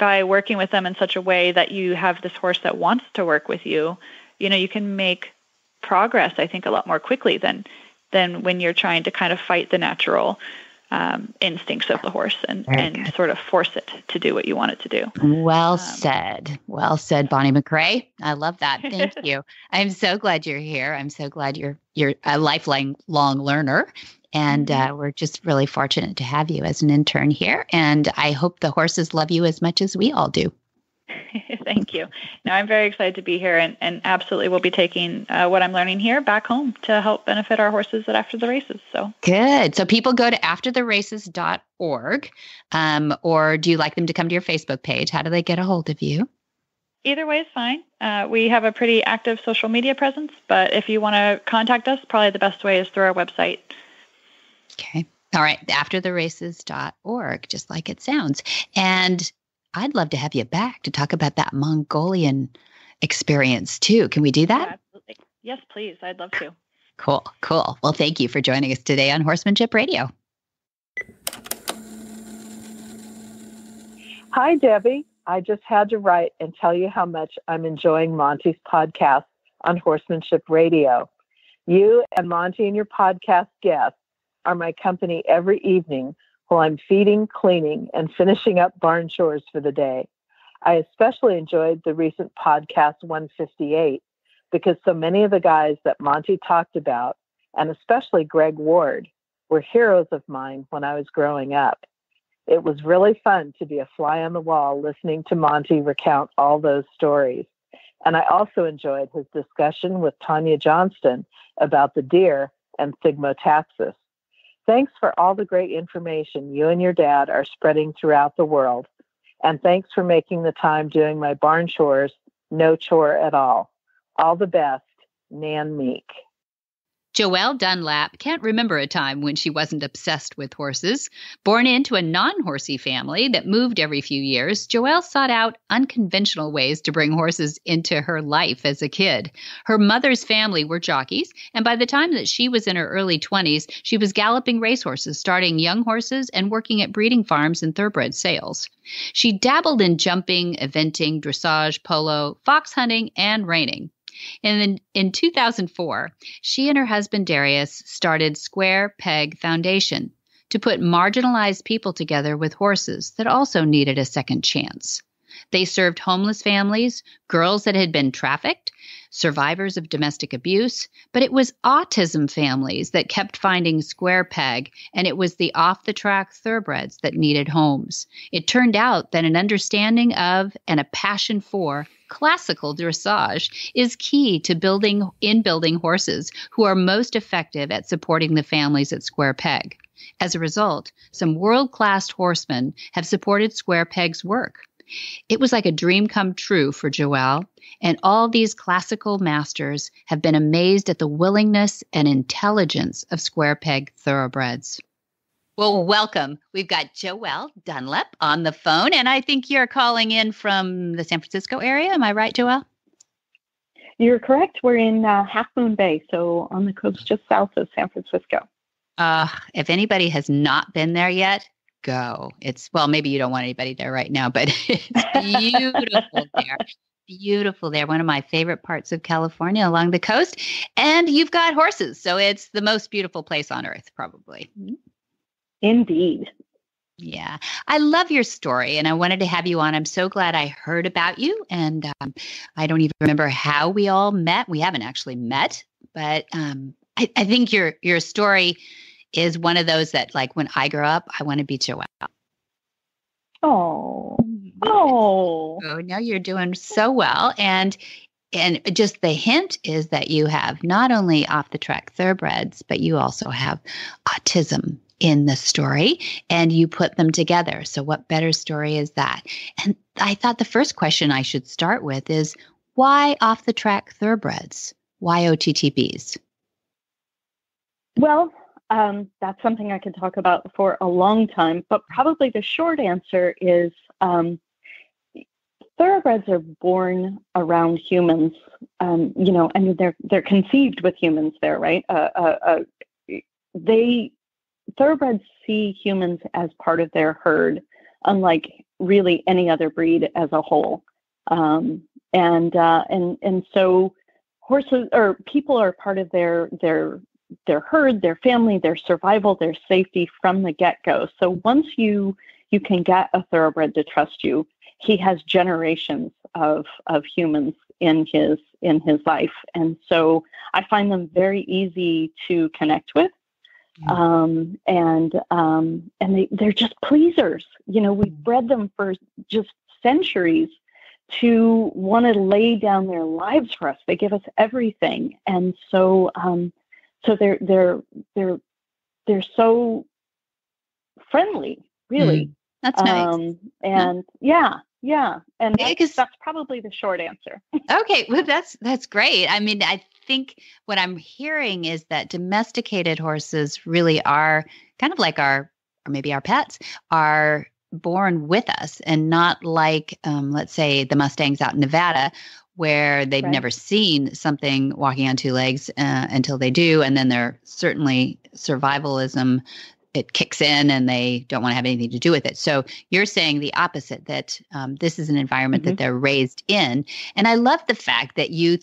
by working with them in such a way that you have this horse that wants to work with you, you know, you can make progress, I think, a lot more quickly than than when you're trying to kind of fight the natural um, instincts of the horse and, and sort of force it to do what you want it to do. Well um, said. Well said, Bonnie McRae. I love that. Thank you. I'm so glad you're here. I'm so glad you're you're a lifelong long learner. And mm-hmm. uh, we're just really fortunate to have you as an intern here. And I hope the horses love you as much as we all do. Thank you. Now I'm very excited to be here and, and absolutely will be taking uh, what I'm learning here back home to help benefit our horses at After the Races. So good. So people go to aftertheraces.org um, or do you like them to come to your Facebook page? How do they get a hold of you? Either way is fine. Uh, we have a pretty active social media presence, but if you want to contact us, probably the best way is through our website. Okay. All right, aftertheraces.org, just like it sounds. And I'd love to have you back to talk about that Mongolian experience too. Can we do that? Yeah, absolutely. Yes, please. I'd love to. Cool, cool. Well, thank you for joining us today on Horsemanship Radio. Hi, Debbie. I just had to write and tell you how much I'm enjoying Monty's podcast on Horsemanship Radio. You and Monty and your podcast guests are my company every evening while I'm feeding, cleaning, and finishing up barn chores for the day. I especially enjoyed the recent podcast 158 because so many of the guys that Monty talked about, and especially Greg Ward, were heroes of mine when I was growing up. It was really fun to be a fly on the wall listening to Monty recount all those stories. And I also enjoyed his discussion with Tanya Johnston about the deer and Thigmotaxis. Thanks for all the great information you and your dad are spreading throughout the world. And thanks for making the time doing my barn chores no chore at all. All the best, Nan Meek. Joell Dunlap can't remember a time when she wasn't obsessed with horses. Born into a non horsey family that moved every few years, Joelle sought out unconventional ways to bring horses into her life as a kid. Her mother's family were jockeys, and by the time that she was in her early 20s, she was galloping racehorses, starting young horses, and working at breeding farms and thoroughbred sales. She dabbled in jumping, eventing, dressage, polo, fox hunting, and reining. And then in 2004, she and her husband Darius started Square Peg Foundation to put marginalized people together with horses that also needed a second chance. They served homeless families, girls that had been trafficked, survivors of domestic abuse, but it was autism families that kept finding Square Peg, and it was the off the track thoroughbreds that needed homes. It turned out that an understanding of and a passion for classical dressage is key to building in building horses who are most effective at supporting the families at Square Peg. As a result, some world class horsemen have supported Square Peg's work. It was like a dream come true for Joell, and all these classical masters have been amazed at the willingness and intelligence of square peg thoroughbreds. Well, welcome. We've got Joell Dunlap on the phone, and I think you're calling in from the San Francisco area. Am I right, Joell? You're correct. We're in uh, Half Moon Bay, so on the coast just south of San Francisco. Uh, if anybody has not been there yet, go. It's well, maybe you don't want anybody there right now, but it's beautiful there. Beautiful there. One of my favorite parts of California along the coast. And you've got horses. So it's the most beautiful place on earth, probably. Indeed. Yeah, I love your story, and I wanted to have you on. I'm so glad I heard about you, and um, I don't even remember how we all met. We haven't actually met, but um, I, I, think your your story is one of those that like when I grow up, I want to be Joell. Oh, mm, oh, oh! No, you're doing so well, and and just the hint is that you have not only off the track thoroughbreds, but you also have autism in the story, and you put them together. So, what better story is that? And I thought the first question I should start with is why off the track thoroughbreds? Why OTTBs? Well, um, that's something I could talk about for a long time, but probably the short answer is um, thoroughbreds are born around humans. Um, you know, I mean, they're they're conceived with humans there, right? Uh, uh, uh, they thoroughbreds see humans as part of their herd, unlike really any other breed as a whole. Um, and uh, and and so horses or people are part of their their their herd, their family, their survival, their safety from the get-go. So once you you can get a thoroughbred to trust you, he has generations of of humans in his in his life, and so I find them very easy to connect with. Mm-hmm. Um, and um, and they, they're just pleasers. You know, we've bred them for just centuries to want to lay down their lives for us. They give us everything, and so um, so they're they're they're they're so friendly, really. Mm, that's nice. Um, and yeah. yeah, yeah, and that's, that's probably the short answer. okay, well, that's that's great. I mean, I think what I'm hearing is that domesticated horses really are kind of like our, or maybe our pets, are born with us and not like, um, let's say, the Mustangs out in Nevada, where they've right. never seen something walking on two legs uh, until they do. And then they're certainly survivalism. It kicks in and they don't want to have anything to do with it. So you're saying the opposite that um, this is an environment mm-hmm. that they're raised in. And I love the fact that you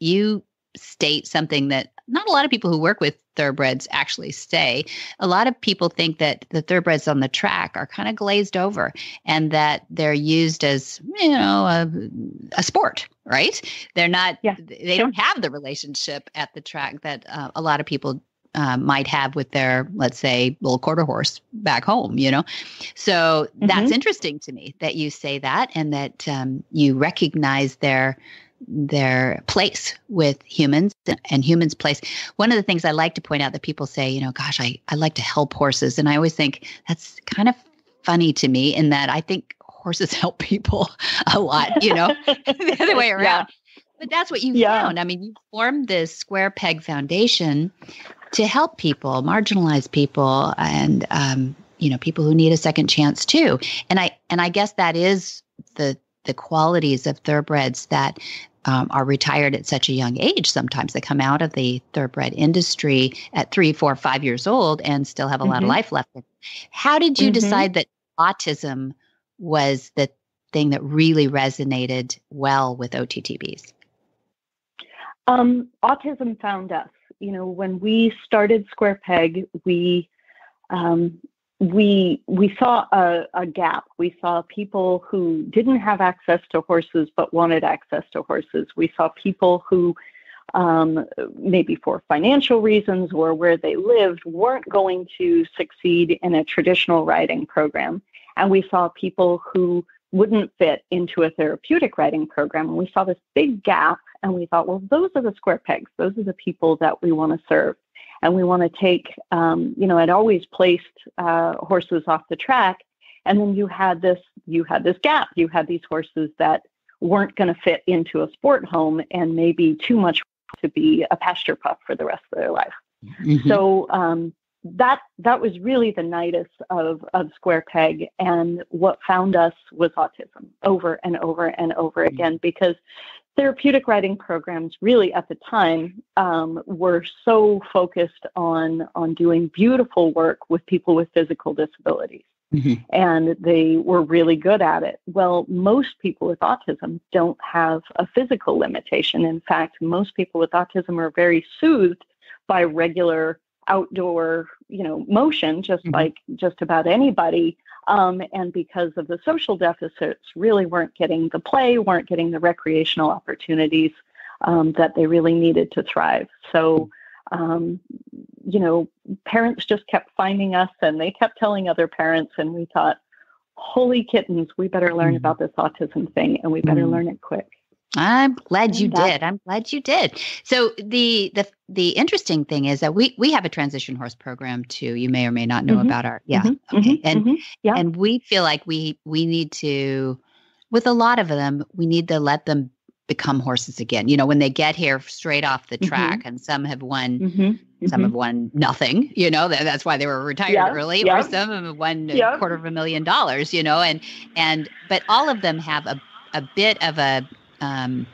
you state something that not a lot of people who work with thoroughbreds actually stay. A lot of people think that the thoroughbreds on the track are kind of glazed over and that they're used as, you know, a, a sport, right? They're not, yeah. they don't have the relationship at the track that uh, a lot of people uh, might have with their, let's say, little quarter horse back home, you know? So mm-hmm. that's interesting to me that you say that and that um, you recognize their their place with humans and humans place. One of the things i like to point out that people say you know gosh i, I like to help horses. And i always think that's kind of funny to me in that i think horses help people a lot you know the other way around. Yeah. but that's what you yeah. found. I mean you formed this square peg foundation to help people marginalized people and um, you know people who need a second chance too. And i and i guess that is the the qualities of thoroughbreds that um, are retired at such a young age. Sometimes they come out of the thoroughbred industry at three, four, five years old and still have a mm-hmm. lot of mm-hmm. life left. How did you mm-hmm. decide that autism was the thing that really resonated well with OTTBs? Um, autism found us. You know, when we started Square Peg, we um, we we saw a, a, gap. We saw people who didn't have access to horses but wanted access to horses. We saw people who um, maybe for financial reasons or where they lived weren't going to succeed in a traditional riding program. And we saw people who wouldn't fit into a therapeutic riding program. And we saw this big gap and we thought, well, those are the square pegs. Those are the people that we want to serve and we want to take, um, you know, I'd always placed uh, horses off the track, and then you had this, you had this gap. You had these horses that weren't going to fit into a sport home, and maybe too much to be a pasture pup for the rest of their life. Mm-hmm. So um, that that was really the nidus of of Square Peg, and what found us was autism over and over and over mm-hmm. again because therapeutic writing programs really at the time um, were so focused on on doing beautiful work with people with physical disabilities. Mm-hmm. and they were really good at it. Well most people with autism don't have a physical limitation. In fact most people with autism are very soothed by regular outdoor you know motion just mm-hmm. like just about anybody um, and because of the social deficits, really weren't getting the play, weren't getting the recreational opportunities um, that they really needed to thrive. So, um, you know, parents just kept finding us and they kept telling other parents, and we thought, holy kittens, we better learn mm-hmm. about this autism thing and we better mm-hmm. learn it quick. I'm glad you did. I'm glad you did. So the the the interesting thing is that we we have a transition horse program too. You may or may not know mm-hmm. about our yeah. Mm-hmm. Okay. Mm-hmm. And mm-hmm. yeah. and we feel like we we need to with a lot of them, we need to let them become horses again. You know, when they get here straight off the mm-hmm. track and some have won mm-hmm. some have won nothing, you know, that, that's why they were retired yeah. early yeah. or some have won a quarter of a million dollars, you know, and and but all of them have a a bit of a um,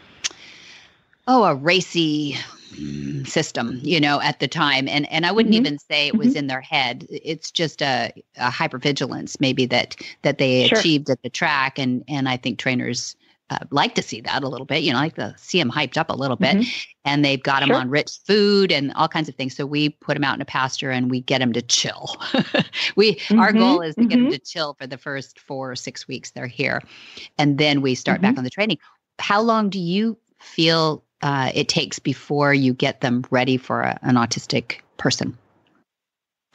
oh, a racy system, you know, at the time. And and I wouldn't mm-hmm. even say it was mm-hmm. in their head. It's just a, a hypervigilance maybe that that they sure. achieved at the track. And and I think trainers uh, like to see that a little bit, you know, like to see them hyped up a little bit. Mm-hmm. And they've got them sure. on rich food and all kinds of things. So we put them out in a pasture and we get them to chill. we mm-hmm. our goal is to mm-hmm. get them to chill for the first four or six weeks they're here, and then we start back mm-hmm. on the training. How long do you feel uh, it takes before you get them ready for a, an autistic person?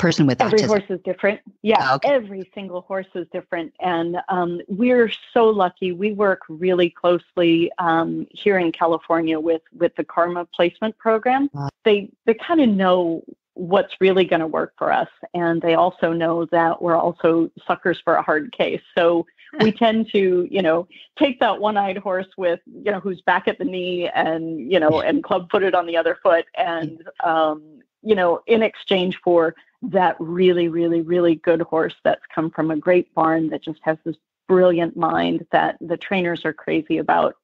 person with every autism? horse is different yeah oh, okay. every single horse is different and um, we're so lucky we work really closely um, here in california with with the CARMA placement program they they kind of know what's really going to work for us and they also know that we're also suckers for a hard case so we tend to you know take that one-eyed horse with you know who's back at the knee and you know and club footed on the other foot and um, you know in exchange for that really, really, really good horse that's come from a great barn that just has this brilliant mind that the trainers are crazy about.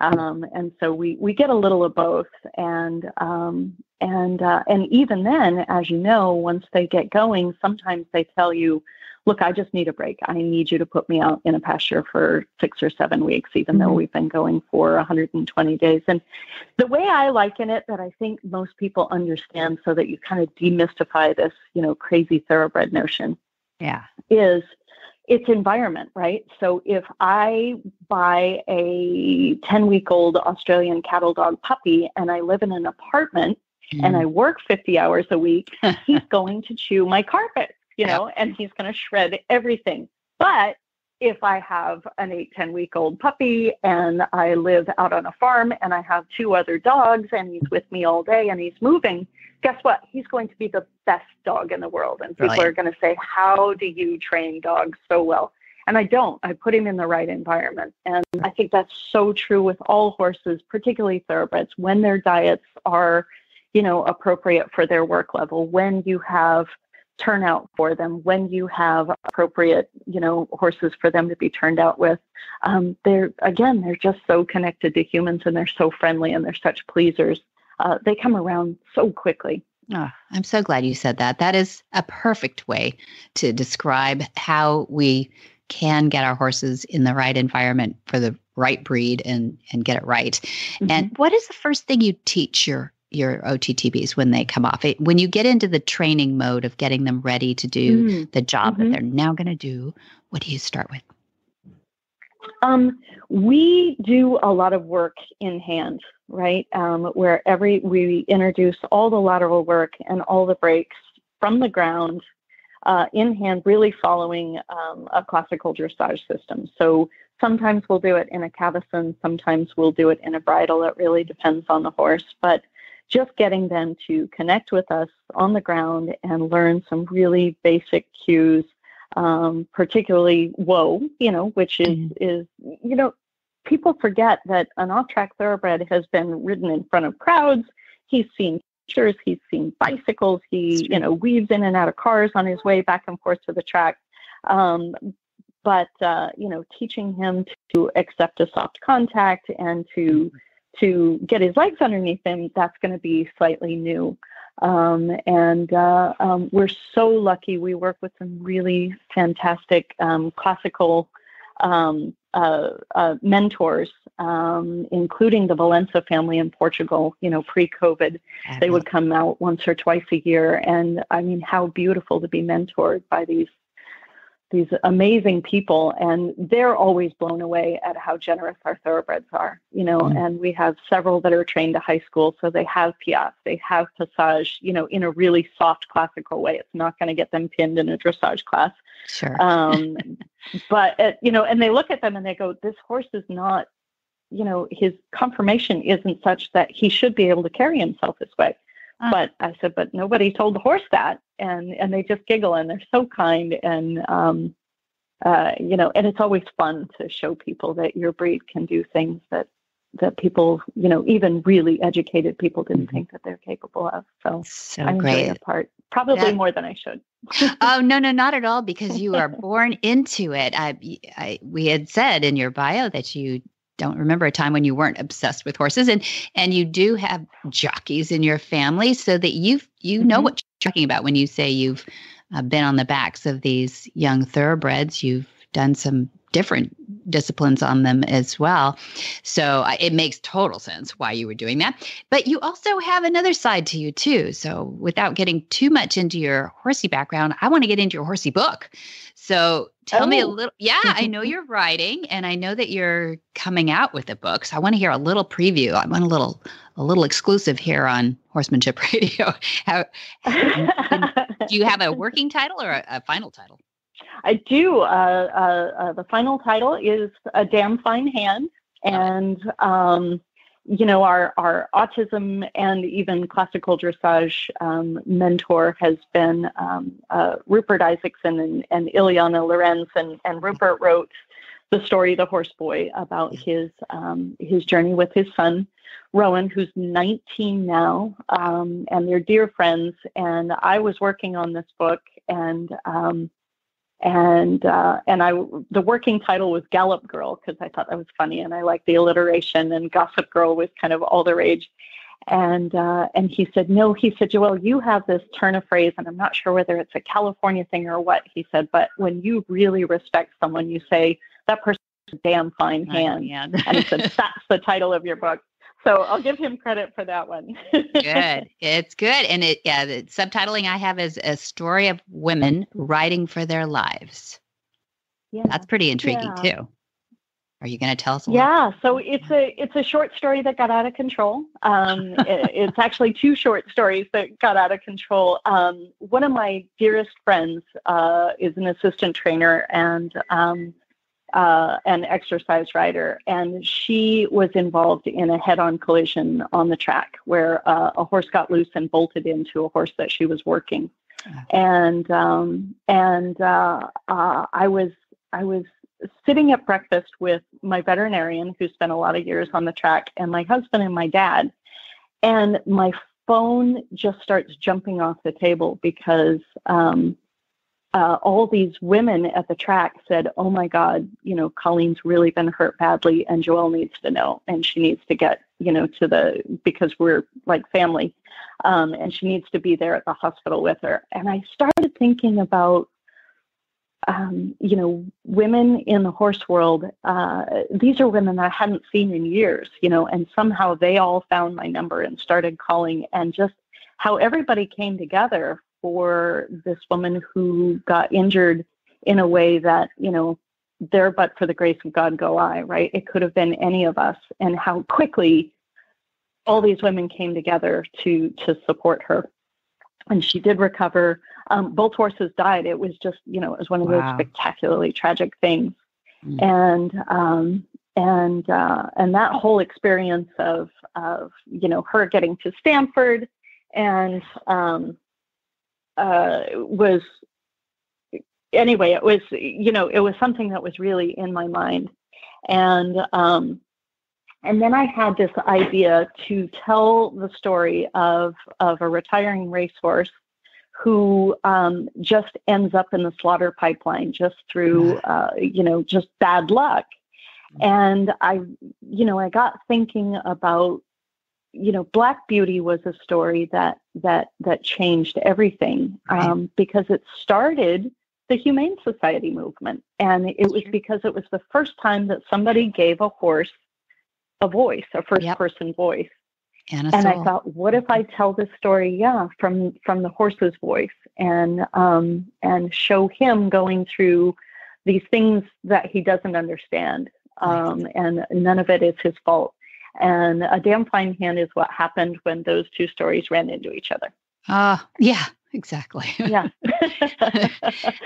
Um, and so we we get a little of both, and um, and uh, and even then, as you know, once they get going, sometimes they tell you, look, I just need a break. I need you to put me out in a pasture for six or seven weeks, even mm-hmm. though we've been going for 120 days. And the way I liken it, that I think most people understand, so that you kind of demystify this, you know, crazy thoroughbred notion, yeah, is it's environment, right? So if I buy a 10 week old Australian cattle dog puppy and I live in an apartment. Mm. And I work 50 hours a week, he's going to chew my carpet you know, and he's going to shred everything. But if I have an eight, 10 week old puppy and I live out on a farm and I have two other dogs and he's with me all day and he's moving, guess what? He's going to be the best dog in the world. And people are going to say, How do you train dogs so well? And I don't. I put him in the right environment. And I think that's so true with all horses, particularly thoroughbreds, when their diets are, you know, appropriate for their work level, when you have turnout for them when you have appropriate you know horses for them to be turned out with um, they're again they're just so connected to humans and they're so friendly and they're such pleasers uh, they come around so quickly Oh, I'm so glad you said that. That is a perfect way to describe how we can get our horses in the right environment for the right breed and and get it right. Mm-hmm. And what is the first thing you teach your your OTTBs when they come off. It, when you get into the training mode of getting them ready to do mm-hmm. the job mm-hmm. that they're now going to do, what do you start with? Um, we do a lot of work in hand, right? Um, where every we introduce all the lateral work and all the breaks from the ground uh, in hand, really following um, a classical dressage system. So sometimes we'll do it in a cavesson, sometimes we'll do it in a bridle. It really depends on the horse, but just getting them to connect with us on the ground and learn some really basic cues, um, particularly whoa, you know, which is mm-hmm. is you know, people forget that an off-track thoroughbred has been ridden in front of crowds. He's seen pictures, he's seen bicycles, he you know weaves in and out of cars on his way back and forth to the track. Um, but uh, you know, teaching him to accept a soft contact and to to get his legs underneath him, that's going to be slightly new. Um, and uh, um, we're so lucky. We work with some really fantastic um, classical um, uh, uh, mentors, um, including the Valença family in Portugal. You know, pre-COVID, they would come out once or twice a year, and I mean, how beautiful to be mentored by these these amazing people and they're always blown away at how generous our thoroughbreds are you know mm. and we have several that are trained to high school so they have piaffe they have passage you know in a really soft classical way. It's not going to get them pinned in a dressage class. Sure. Um, but uh, you know and they look at them and they go this horse is not you know his conformation isn't such that he should be able to carry himself this way uh, but I said, but nobody told the horse that, and and they just giggle and they're so kind and um, uh, you know, and it's always fun to show people that your breed can do things that that people, you know, even really educated people didn't mm-hmm. think that they're capable of. So, so I great. that part probably more than I should. oh no, no, not at all. Because you are born into it. I, I, we had said in your bio that you don't remember a time when you weren't obsessed with horses and and you do have jockeys in your family so that you you know mm-hmm. what you're talking about when you say you've uh, been on the backs of these young thoroughbreds you've done some different disciplines on them as well. So I, it makes total sense why you were doing that. But you also have another side to you too. So without getting too much into your horsey background, I want to get into your horsey book. So tell Oh. me a little. Yeah, I know you're writing, and I know that you're coming out with a book. So I want to hear a little preview. I want a little a little exclusive here on Horsemanship Radio. How do you have a working title or a, a final title? I do. Uh, uh, uh, the final title is A Damn Fine Hand. And, um, you know, our, our autism and even classical dressage um, mentor has been um, uh, Rupert Isaacson and, and Ileana Lorenz. And, and Rupert wrote the story, The Horse Boy, about his, um, his journey with his son, Rowan, who's 19 now, um, and they're dear friends. And I was working on this book, and um, and uh, and I the working title was Gallop Girl because I thought that was funny, and I liked the alliteration. And Gossip Girl was kind of all the rage. And uh, and he said, no, he said, Joell you have this turn of phrase, and I'm not sure whether it's a California thing or what. He said, but when you really respect someone, you say that person's a damn fine hand. Yeah. And he said, that's the title of your book. So I'll give him credit for that one. good. It's good. And it yeah, the subtitling I have is a story of women writing for their lives. yeah. That's pretty intriguing Yeah. too. Are you going to tell us? Yeah, so it's a it's a short story that got out of control. Um, it- it's actually two short stories that got out of control. Um, one of my dearest friends uh, is an assistant trainer and um, uh, an exercise rider, and she was involved in a head-on collision on the track where uh, a horse got loose and bolted into a horse that she was working. And um, and uh, uh, I was I was sitting at breakfast with my veterinarian who spent a lot of years on the track and my husband and my dad and my phone just starts jumping off the table because um, uh, all these women at the track said oh my god you know colleen's really been hurt badly and joell needs to know and she needs to get you know to the because we're like family um, and she needs to be there at the hospital with her. And i started thinking about um, you know, women in the horse world, uh, these are women that I hadn't seen in years, you know, and somehow they all found my number and started calling, and just how everybody came together for this woman who got injured in a way that, you know, there but for the grace of God go I, right? It could have been any of us, and how quickly all these women came together to to support her. And she did recover um, both horses died. It was just, you know, it was one of Wow. those spectacularly tragic things. Mm. And um, and uh, and that whole experience of of you know her getting to Stanford and um, uh, was anyway. It was you know it was something that was really in my mind, and um, and then I had this idea to tell the story of of a retiring racehorse who um, just ends up in the slaughter pipeline just through uh, you know just bad luck. And i you know i got thinking about you know black beauty was a story that that that changed everything Right. um, because it started the humane society movement and it was because it was the first time that somebody gave a horse a voice a first Yep. person voice Anna and I thought, what if I tell this story, yeah, from from the horse's voice, and um, and show him going through these things that he doesn't understand, um, and none of it is his fault. And a damn fine hand is what happened when those two stories ran into each other. Ah, yeah, exactly. Yeah,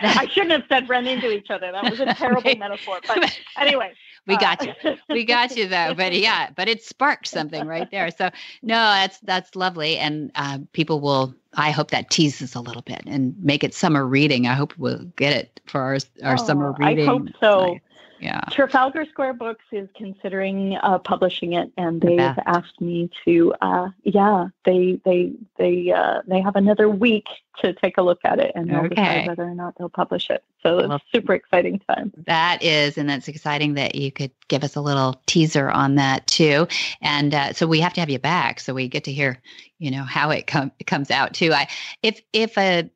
I shouldn't have said ran into each other. That was a terrible metaphor. But anyway, we uh, got you. We got you though. But yeah, but it sparked something right there. So no, that's that's lovely, and uh, people will. I hope that teases a little bit and make it summer reading. I hope we'll get it for our our summer Oh, I reading. hope so. Yeah. Trafalgar Square Books is considering uh, publishing it, and they've asked me to. Uh, yeah, they they they uh, they have another week to take a look at it, and they'll Okay. decide whether or not they'll publish it. So Well- it's super exciting time. That is, and that's exciting that you could give us a little teaser on that too. And uh, so we have to have you back, so we get to hear, you know, how it, com- comes out too. I, if if a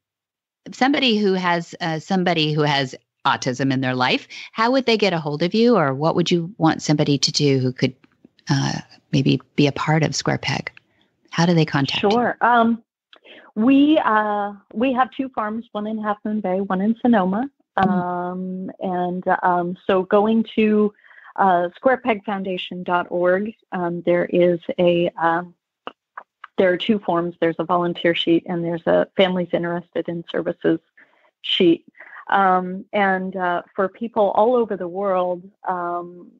somebody who has uh, somebody who has autism in their life, how would they get a hold of you, or what would you want somebody to do who could uh, maybe be a part of Square Peg? How do they contact sure. you? Um, we uh, we have two farms, one in Half Moon Bay, one in Sonoma. Mm-hmm. Um, and um, so going to uh, squarepegfoundation.org, um, there is a um, there are two forms. There's a volunteer sheet and there's a families interested in services sheet. Um, and uh, for people all over the world, um,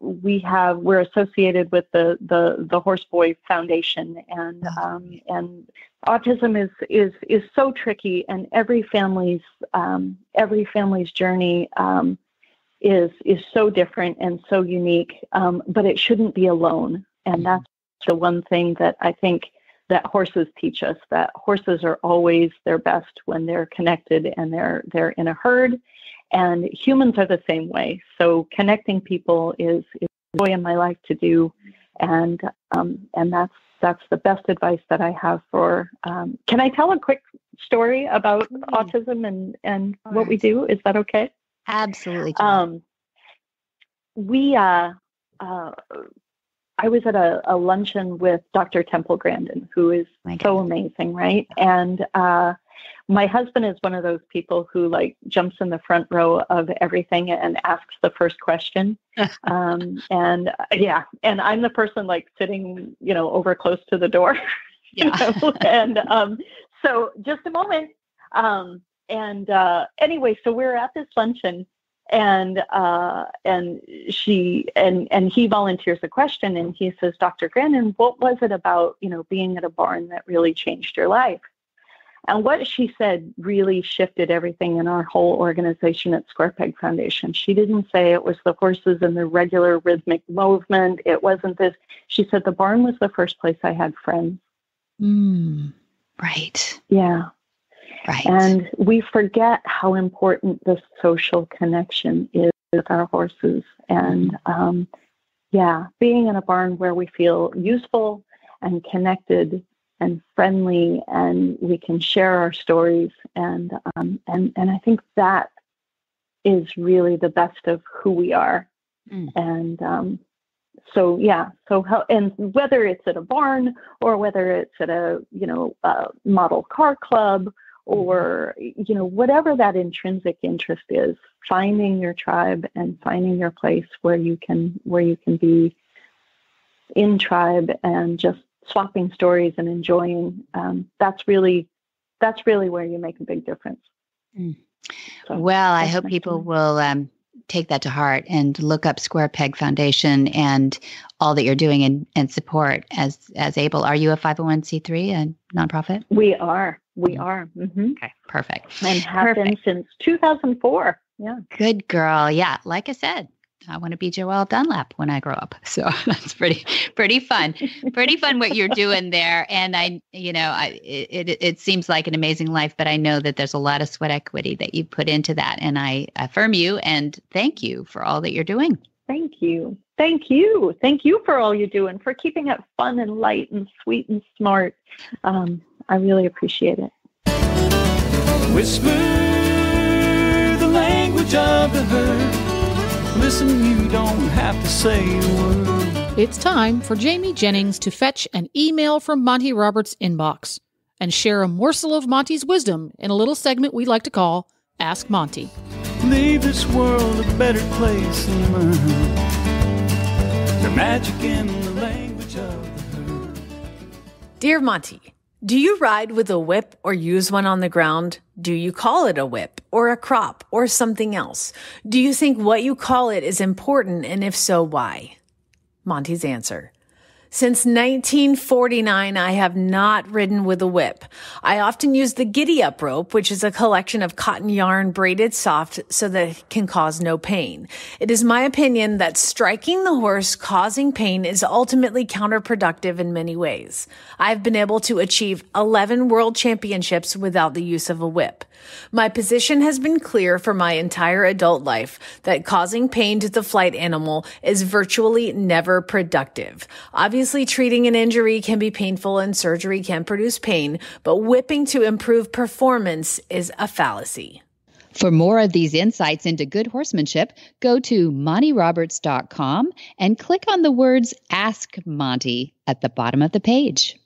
we have we're associated with the the the Horseboy Foundation, and um, and autism is is is so tricky, and every family's um, every family's journey um, is is so different and so unique. Um, but it shouldn't be alone, and mm-hmm. that's the one thing that I think that horses teach us that horses are always their best when they're connected and they're they're in a herd. And humans are the same way. So connecting people is is joy in my life to do. And um, and that's that's the best advice that I have for um, can I tell a quick story about autism and and what we do? Is that okay? Absolutely um, we uh, uh, I was at a, a, luncheon with Dr. Temple Grandin, who is so amazing, right? And uh, my husband is one of those people who like jumps in the front row of everything and asks the first question. um, and uh, yeah, and I'm the person like sitting, you know, over close to the door. Yeah. know? and um, so just a moment. Um, and uh, anyway, so we're at this luncheon and uh, and she and and he volunteers a question and he says dr grandin what was it about you know being at a barn that really changed your life? And what she said really shifted everything in our whole organization at square peg foundation. She didn't say it was the horses and the regular rhythmic movement. It wasn't this. She said the barn was the first place i had friends. Mm, right. Yeah Right. And we forget how important the social connection is with our horses. And um, yeah, being in a barn where we feel useful and connected and friendly, and we can share our stories, and um, and and I think that is really the best of who we are. Mm. And um, so yeah, so how, and whether it's at a barn or whether it's at a you know a model car club or you know whatever that intrinsic interest is finding your tribe and finding your place where you can where you can be in tribe and just swapping stories and enjoying um, that's really that's really where you make a big difference. Mm. so well i hope people will um, take that to heart and look up square peg foundation and all that you're doing and, and support as as able are you a 501c3 a nonprofit we are we mm. are. Mm-hmm. Okay, perfect. And have been since 2004. Yeah. Good girl. Yeah, like I said, I want to be Joell Dunlap when I grow up. So that's pretty pretty fun. pretty fun what you're doing there. And I, you know, I it, it, it seems like an amazing life, but I know that there's a lot of sweat equity that you put into that. And I affirm you and thank you for all that you're doing. Thank you. Thank you. Thank you for all you do and for keeping it fun and light and sweet and smart. Um, I really appreciate it. Whisper the language of the herd. Listen, you don't have to say a word. It's time for Jamie Jennings to fetch an email from Monty Roberts' inbox and share a morsel of Monty's wisdom in a little segment we like to call Ask Monty. Leave this world a better place than mine. The magic in the language of the herd. Dear Monty, do you ride with a whip or use one on the ground? Do you call it a whip or a crop or something else? Do you think what you call it is important? And if so, why? Monty's answer. Since 1949, I have not ridden with a whip. I often use the giddy up rope, which is a collection of cotton yarn braided soft so that it can cause no pain. It is my opinion that striking the horse causing pain is ultimately counterproductive in many ways. I've been able to achieve 11 world championships without the use of a whip. My position has been clear for my entire adult life that causing pain to the flight animal is virtually never productive. Obviously, treating an injury can be painful and surgery can produce pain, but whipping to improve performance is a fallacy. For more of these insights into good horsemanship, go to montyroberts.com and click on the words Ask Monty at the bottom of the page.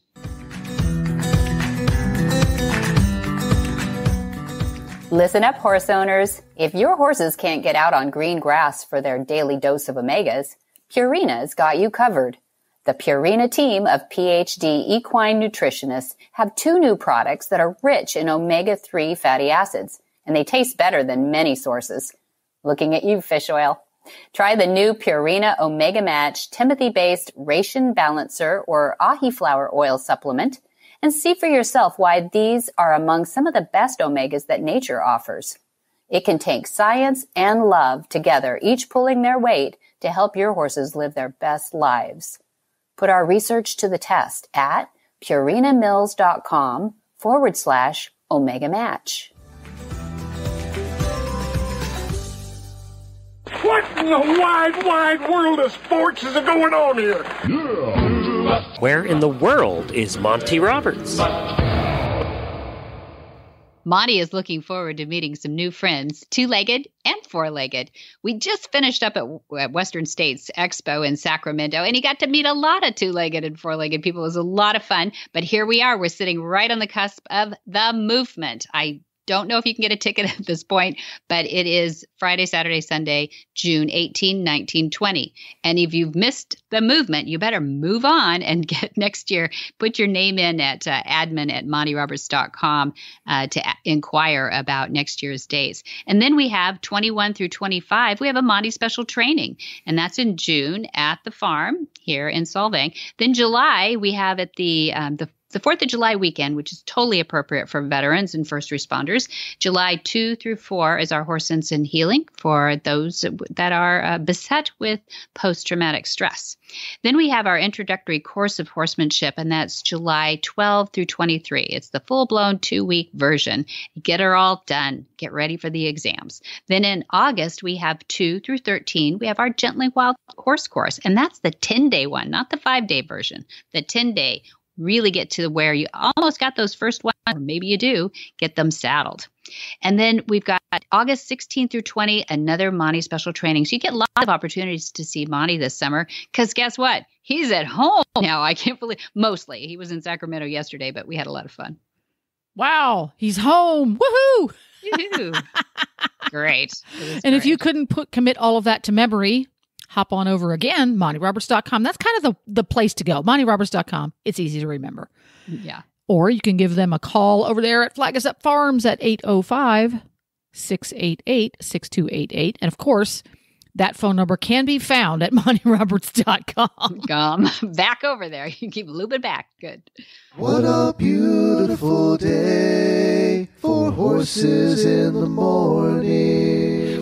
Listen up, horse owners. If your horses can't get out on green grass for their daily dose of omegas, Purina's got you covered. The Purina team of PhD equine nutritionists have two new products that are rich in omega-3 fatty acids, and they taste better than many sources. Looking at you, fish oil. Try the new Purina Omega Match Timothy-based Ration Balancer or Ahiflower oil supplement and see for yourself why these are among some of the best omegas that nature offers. It can take science and love together, each pulling their weight to help your horses live their best lives. Put our research to the test at purinamills.com forward slash omega match. What in the wide, wide world of sports is going on here? Where in the world is Monty Roberts? Monty is looking forward to meeting some new friends, two legged and four legged. We just finished up at, Western States Expo in Sacramento, and he got to meet a lot of two legged and four legged people. It was a lot of fun. But here we are. We're sitting right on the cusp of the movement. I don't know if you can get a ticket at this point, but it is Friday, Saturday, Sunday, June 18, 19, 20. And if you've missed the movement, you better move on and get next year. Put your name in at uh, admin at montyroberts.com uh, to a- inquire about next year's days. And then we have 21 through 25. We have a Monty special training, and that's in June at the farm here in Solvang. Then July, we have at the um, the the 4th of July weekend, which is totally appropriate for veterans and first responders. July 2 through 4 is our Horse Sense and Healing for those that are uh, beset with post traumatic stress. Then we have our introductory course of horsemanship, and that's July 12 through 23. It's the full blown two week version. Get her all done. Get ready for the exams. Then in August, we have 2 through 13. We have our Gently Wild Horse course, and that's the 10 day one, not the five day version, the 10 day really get to where you almost got those first ones, or maybe you do, get them saddled. And then we've got August 16 through 20, another Monty special training. So you get lots of opportunities to see Monty this summer because guess what? He's at home now. I can't believe, mostly. He was in Sacramento yesterday, but we had a lot of fun. Wow, he's home. Woohoo! great. And great. if you couldn't put commit all of that to memory, hop on over again, montyroberts.com. That's kind of the, the place to go. montyroberts.com. It's easy to remember. Yeah. Or you can give them a call over there at Flag Is Up Farms at 805 688 6288. And of course, that phone number can be found at montyroberts.com. Come back over there. You keep looping back. Good. What a beautiful day for horses in the morning.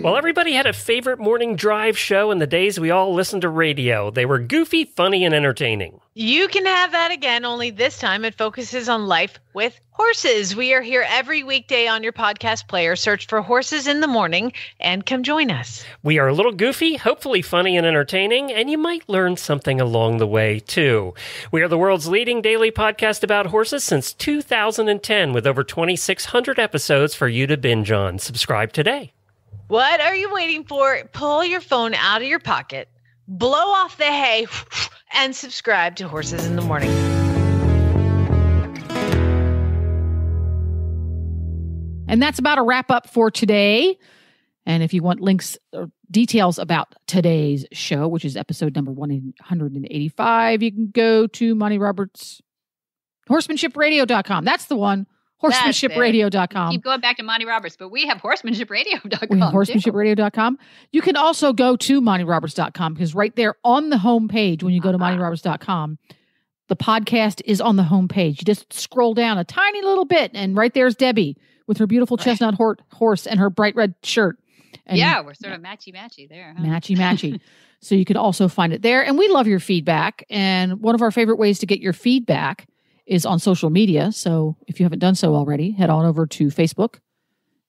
Well, everybody had a favorite morning drive show in the days we all listened to radio. They were goofy, funny, and entertaining. You can have that again, only this time it focuses on life with horses. We are here every weekday on your podcast player. Search for Horses in the Morning and come join us. We are a little goofy, hopefully funny and entertaining, and you might learn something along the way, too. We are the world's leading daily podcast about horses since 2010 with over 2,600 episodes for you to binge on. Subscribe today. What are you waiting for? Pull your phone out of your pocket, blow off the hay, and subscribe to Horses in the Morning. And that's about a wrap up for today. And if you want links or details about today's show, which is episode number 185, you can go to Monty Roberts horsemanshipradio.com. That's the one. Horsemanshipradio.com. Keep going back to Monty Roberts, but we have horsemanshipradio.com. We have horsemanshipradio.com. You can also go to montyroberts.com because right there on the home page, when you go to uh-huh. montyroberts.com, the podcast is on the home page. You just scroll down a tiny little bit, and right there's Debbie with her beautiful chestnut hor- horse and her bright red shirt. And yeah, we're sort of matchy matchy there. Huh? matchy matchy. so you can also find it there. And we love your feedback. And one of our favorite ways to get your feedback is on social media. So if you haven't done so already, head on over to Facebook,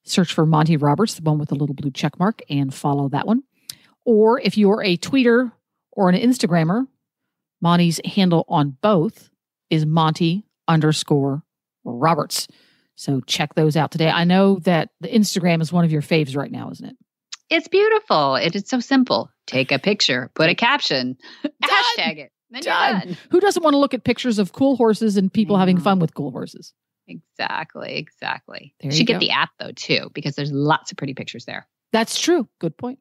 search for Monty Roberts, the one with the little blue check mark, and follow that one. Or if you're a tweeter or an Instagrammer, Monty's handle on both is Monty underscore Roberts. So check those out today. I know that the Instagram is one of your faves right now, isn't it? It's beautiful. It is so simple. Take a picture, put a caption, hashtag it. Done. done. Who doesn't want to look at pictures of cool horses and people having fun with cool horses? Exactly, exactly. There you should get the app though too, because there's lots of pretty pictures there. That's true. Good point.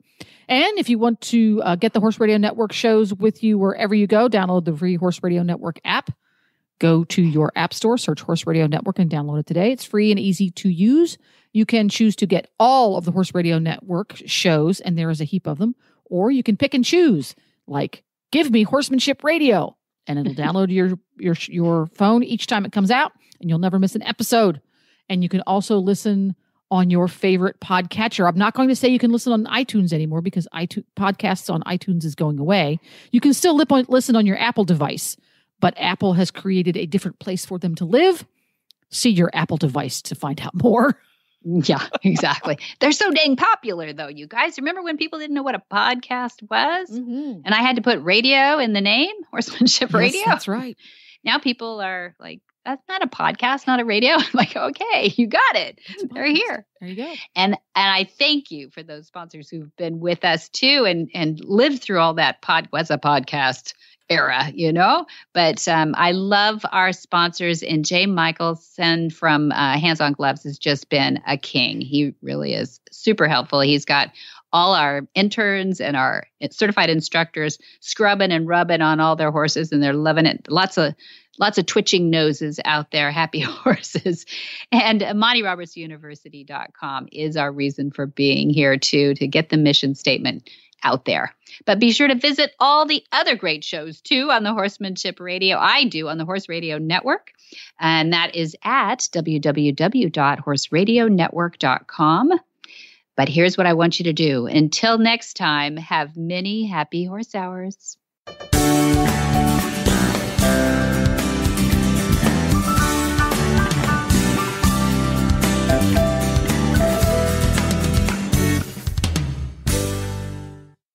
And if you want to uh, get the Horse Radio Network shows with you wherever you go, download the free Horse Radio Network app. Go to your app store, search Horse Radio Network, and download it today. It's free and easy to use. You can choose to get all of the Horse Radio Network shows, and there is a heap of them, or you can pick and choose, like "Give me Horsemanship Radio," and it'll download your your your phone each time it comes out, and you'll never miss an episode. And you can also listen on your favorite podcatcher. I'm not going to say you can listen on iTunes anymore because iTunes podcasts on iTunes is going away. You can still lip on, listen on your Apple device, but Apple has created a different place for them to live. See your Apple device to find out more. Yeah, exactly. They're so dang popular though, you guys. Remember when people didn't know what a podcast was? Mm-hmm. And I had to put radio in the name, horsemanship Yes, radio. that's right. Now people are like, that's not a podcast, not a radio. I'm like, okay, you got it. They're here. There you go. And and I thank you for those sponsors who've been with us too and and lived through all that pod was a podcast era, you know. But um, I love our sponsors, and Jay Michelson from uh, Hands On Gloves has just been a king. He really is super helpful. He's got all our interns and our certified instructors scrubbing and rubbing on all their horses, and they're loving it. Lots of lots of twitching noses out there, happy horses. And MontyRobertsUniversity.com is our reason for being here too, to get the mission statement out there. But be sure to visit all the other great shows too on the Horsemanship Radio. I do on the Horse Radio Network. And that is at www.horseradionetwork.com. But here's what I want you to do. Until next time, have many happy horse hours.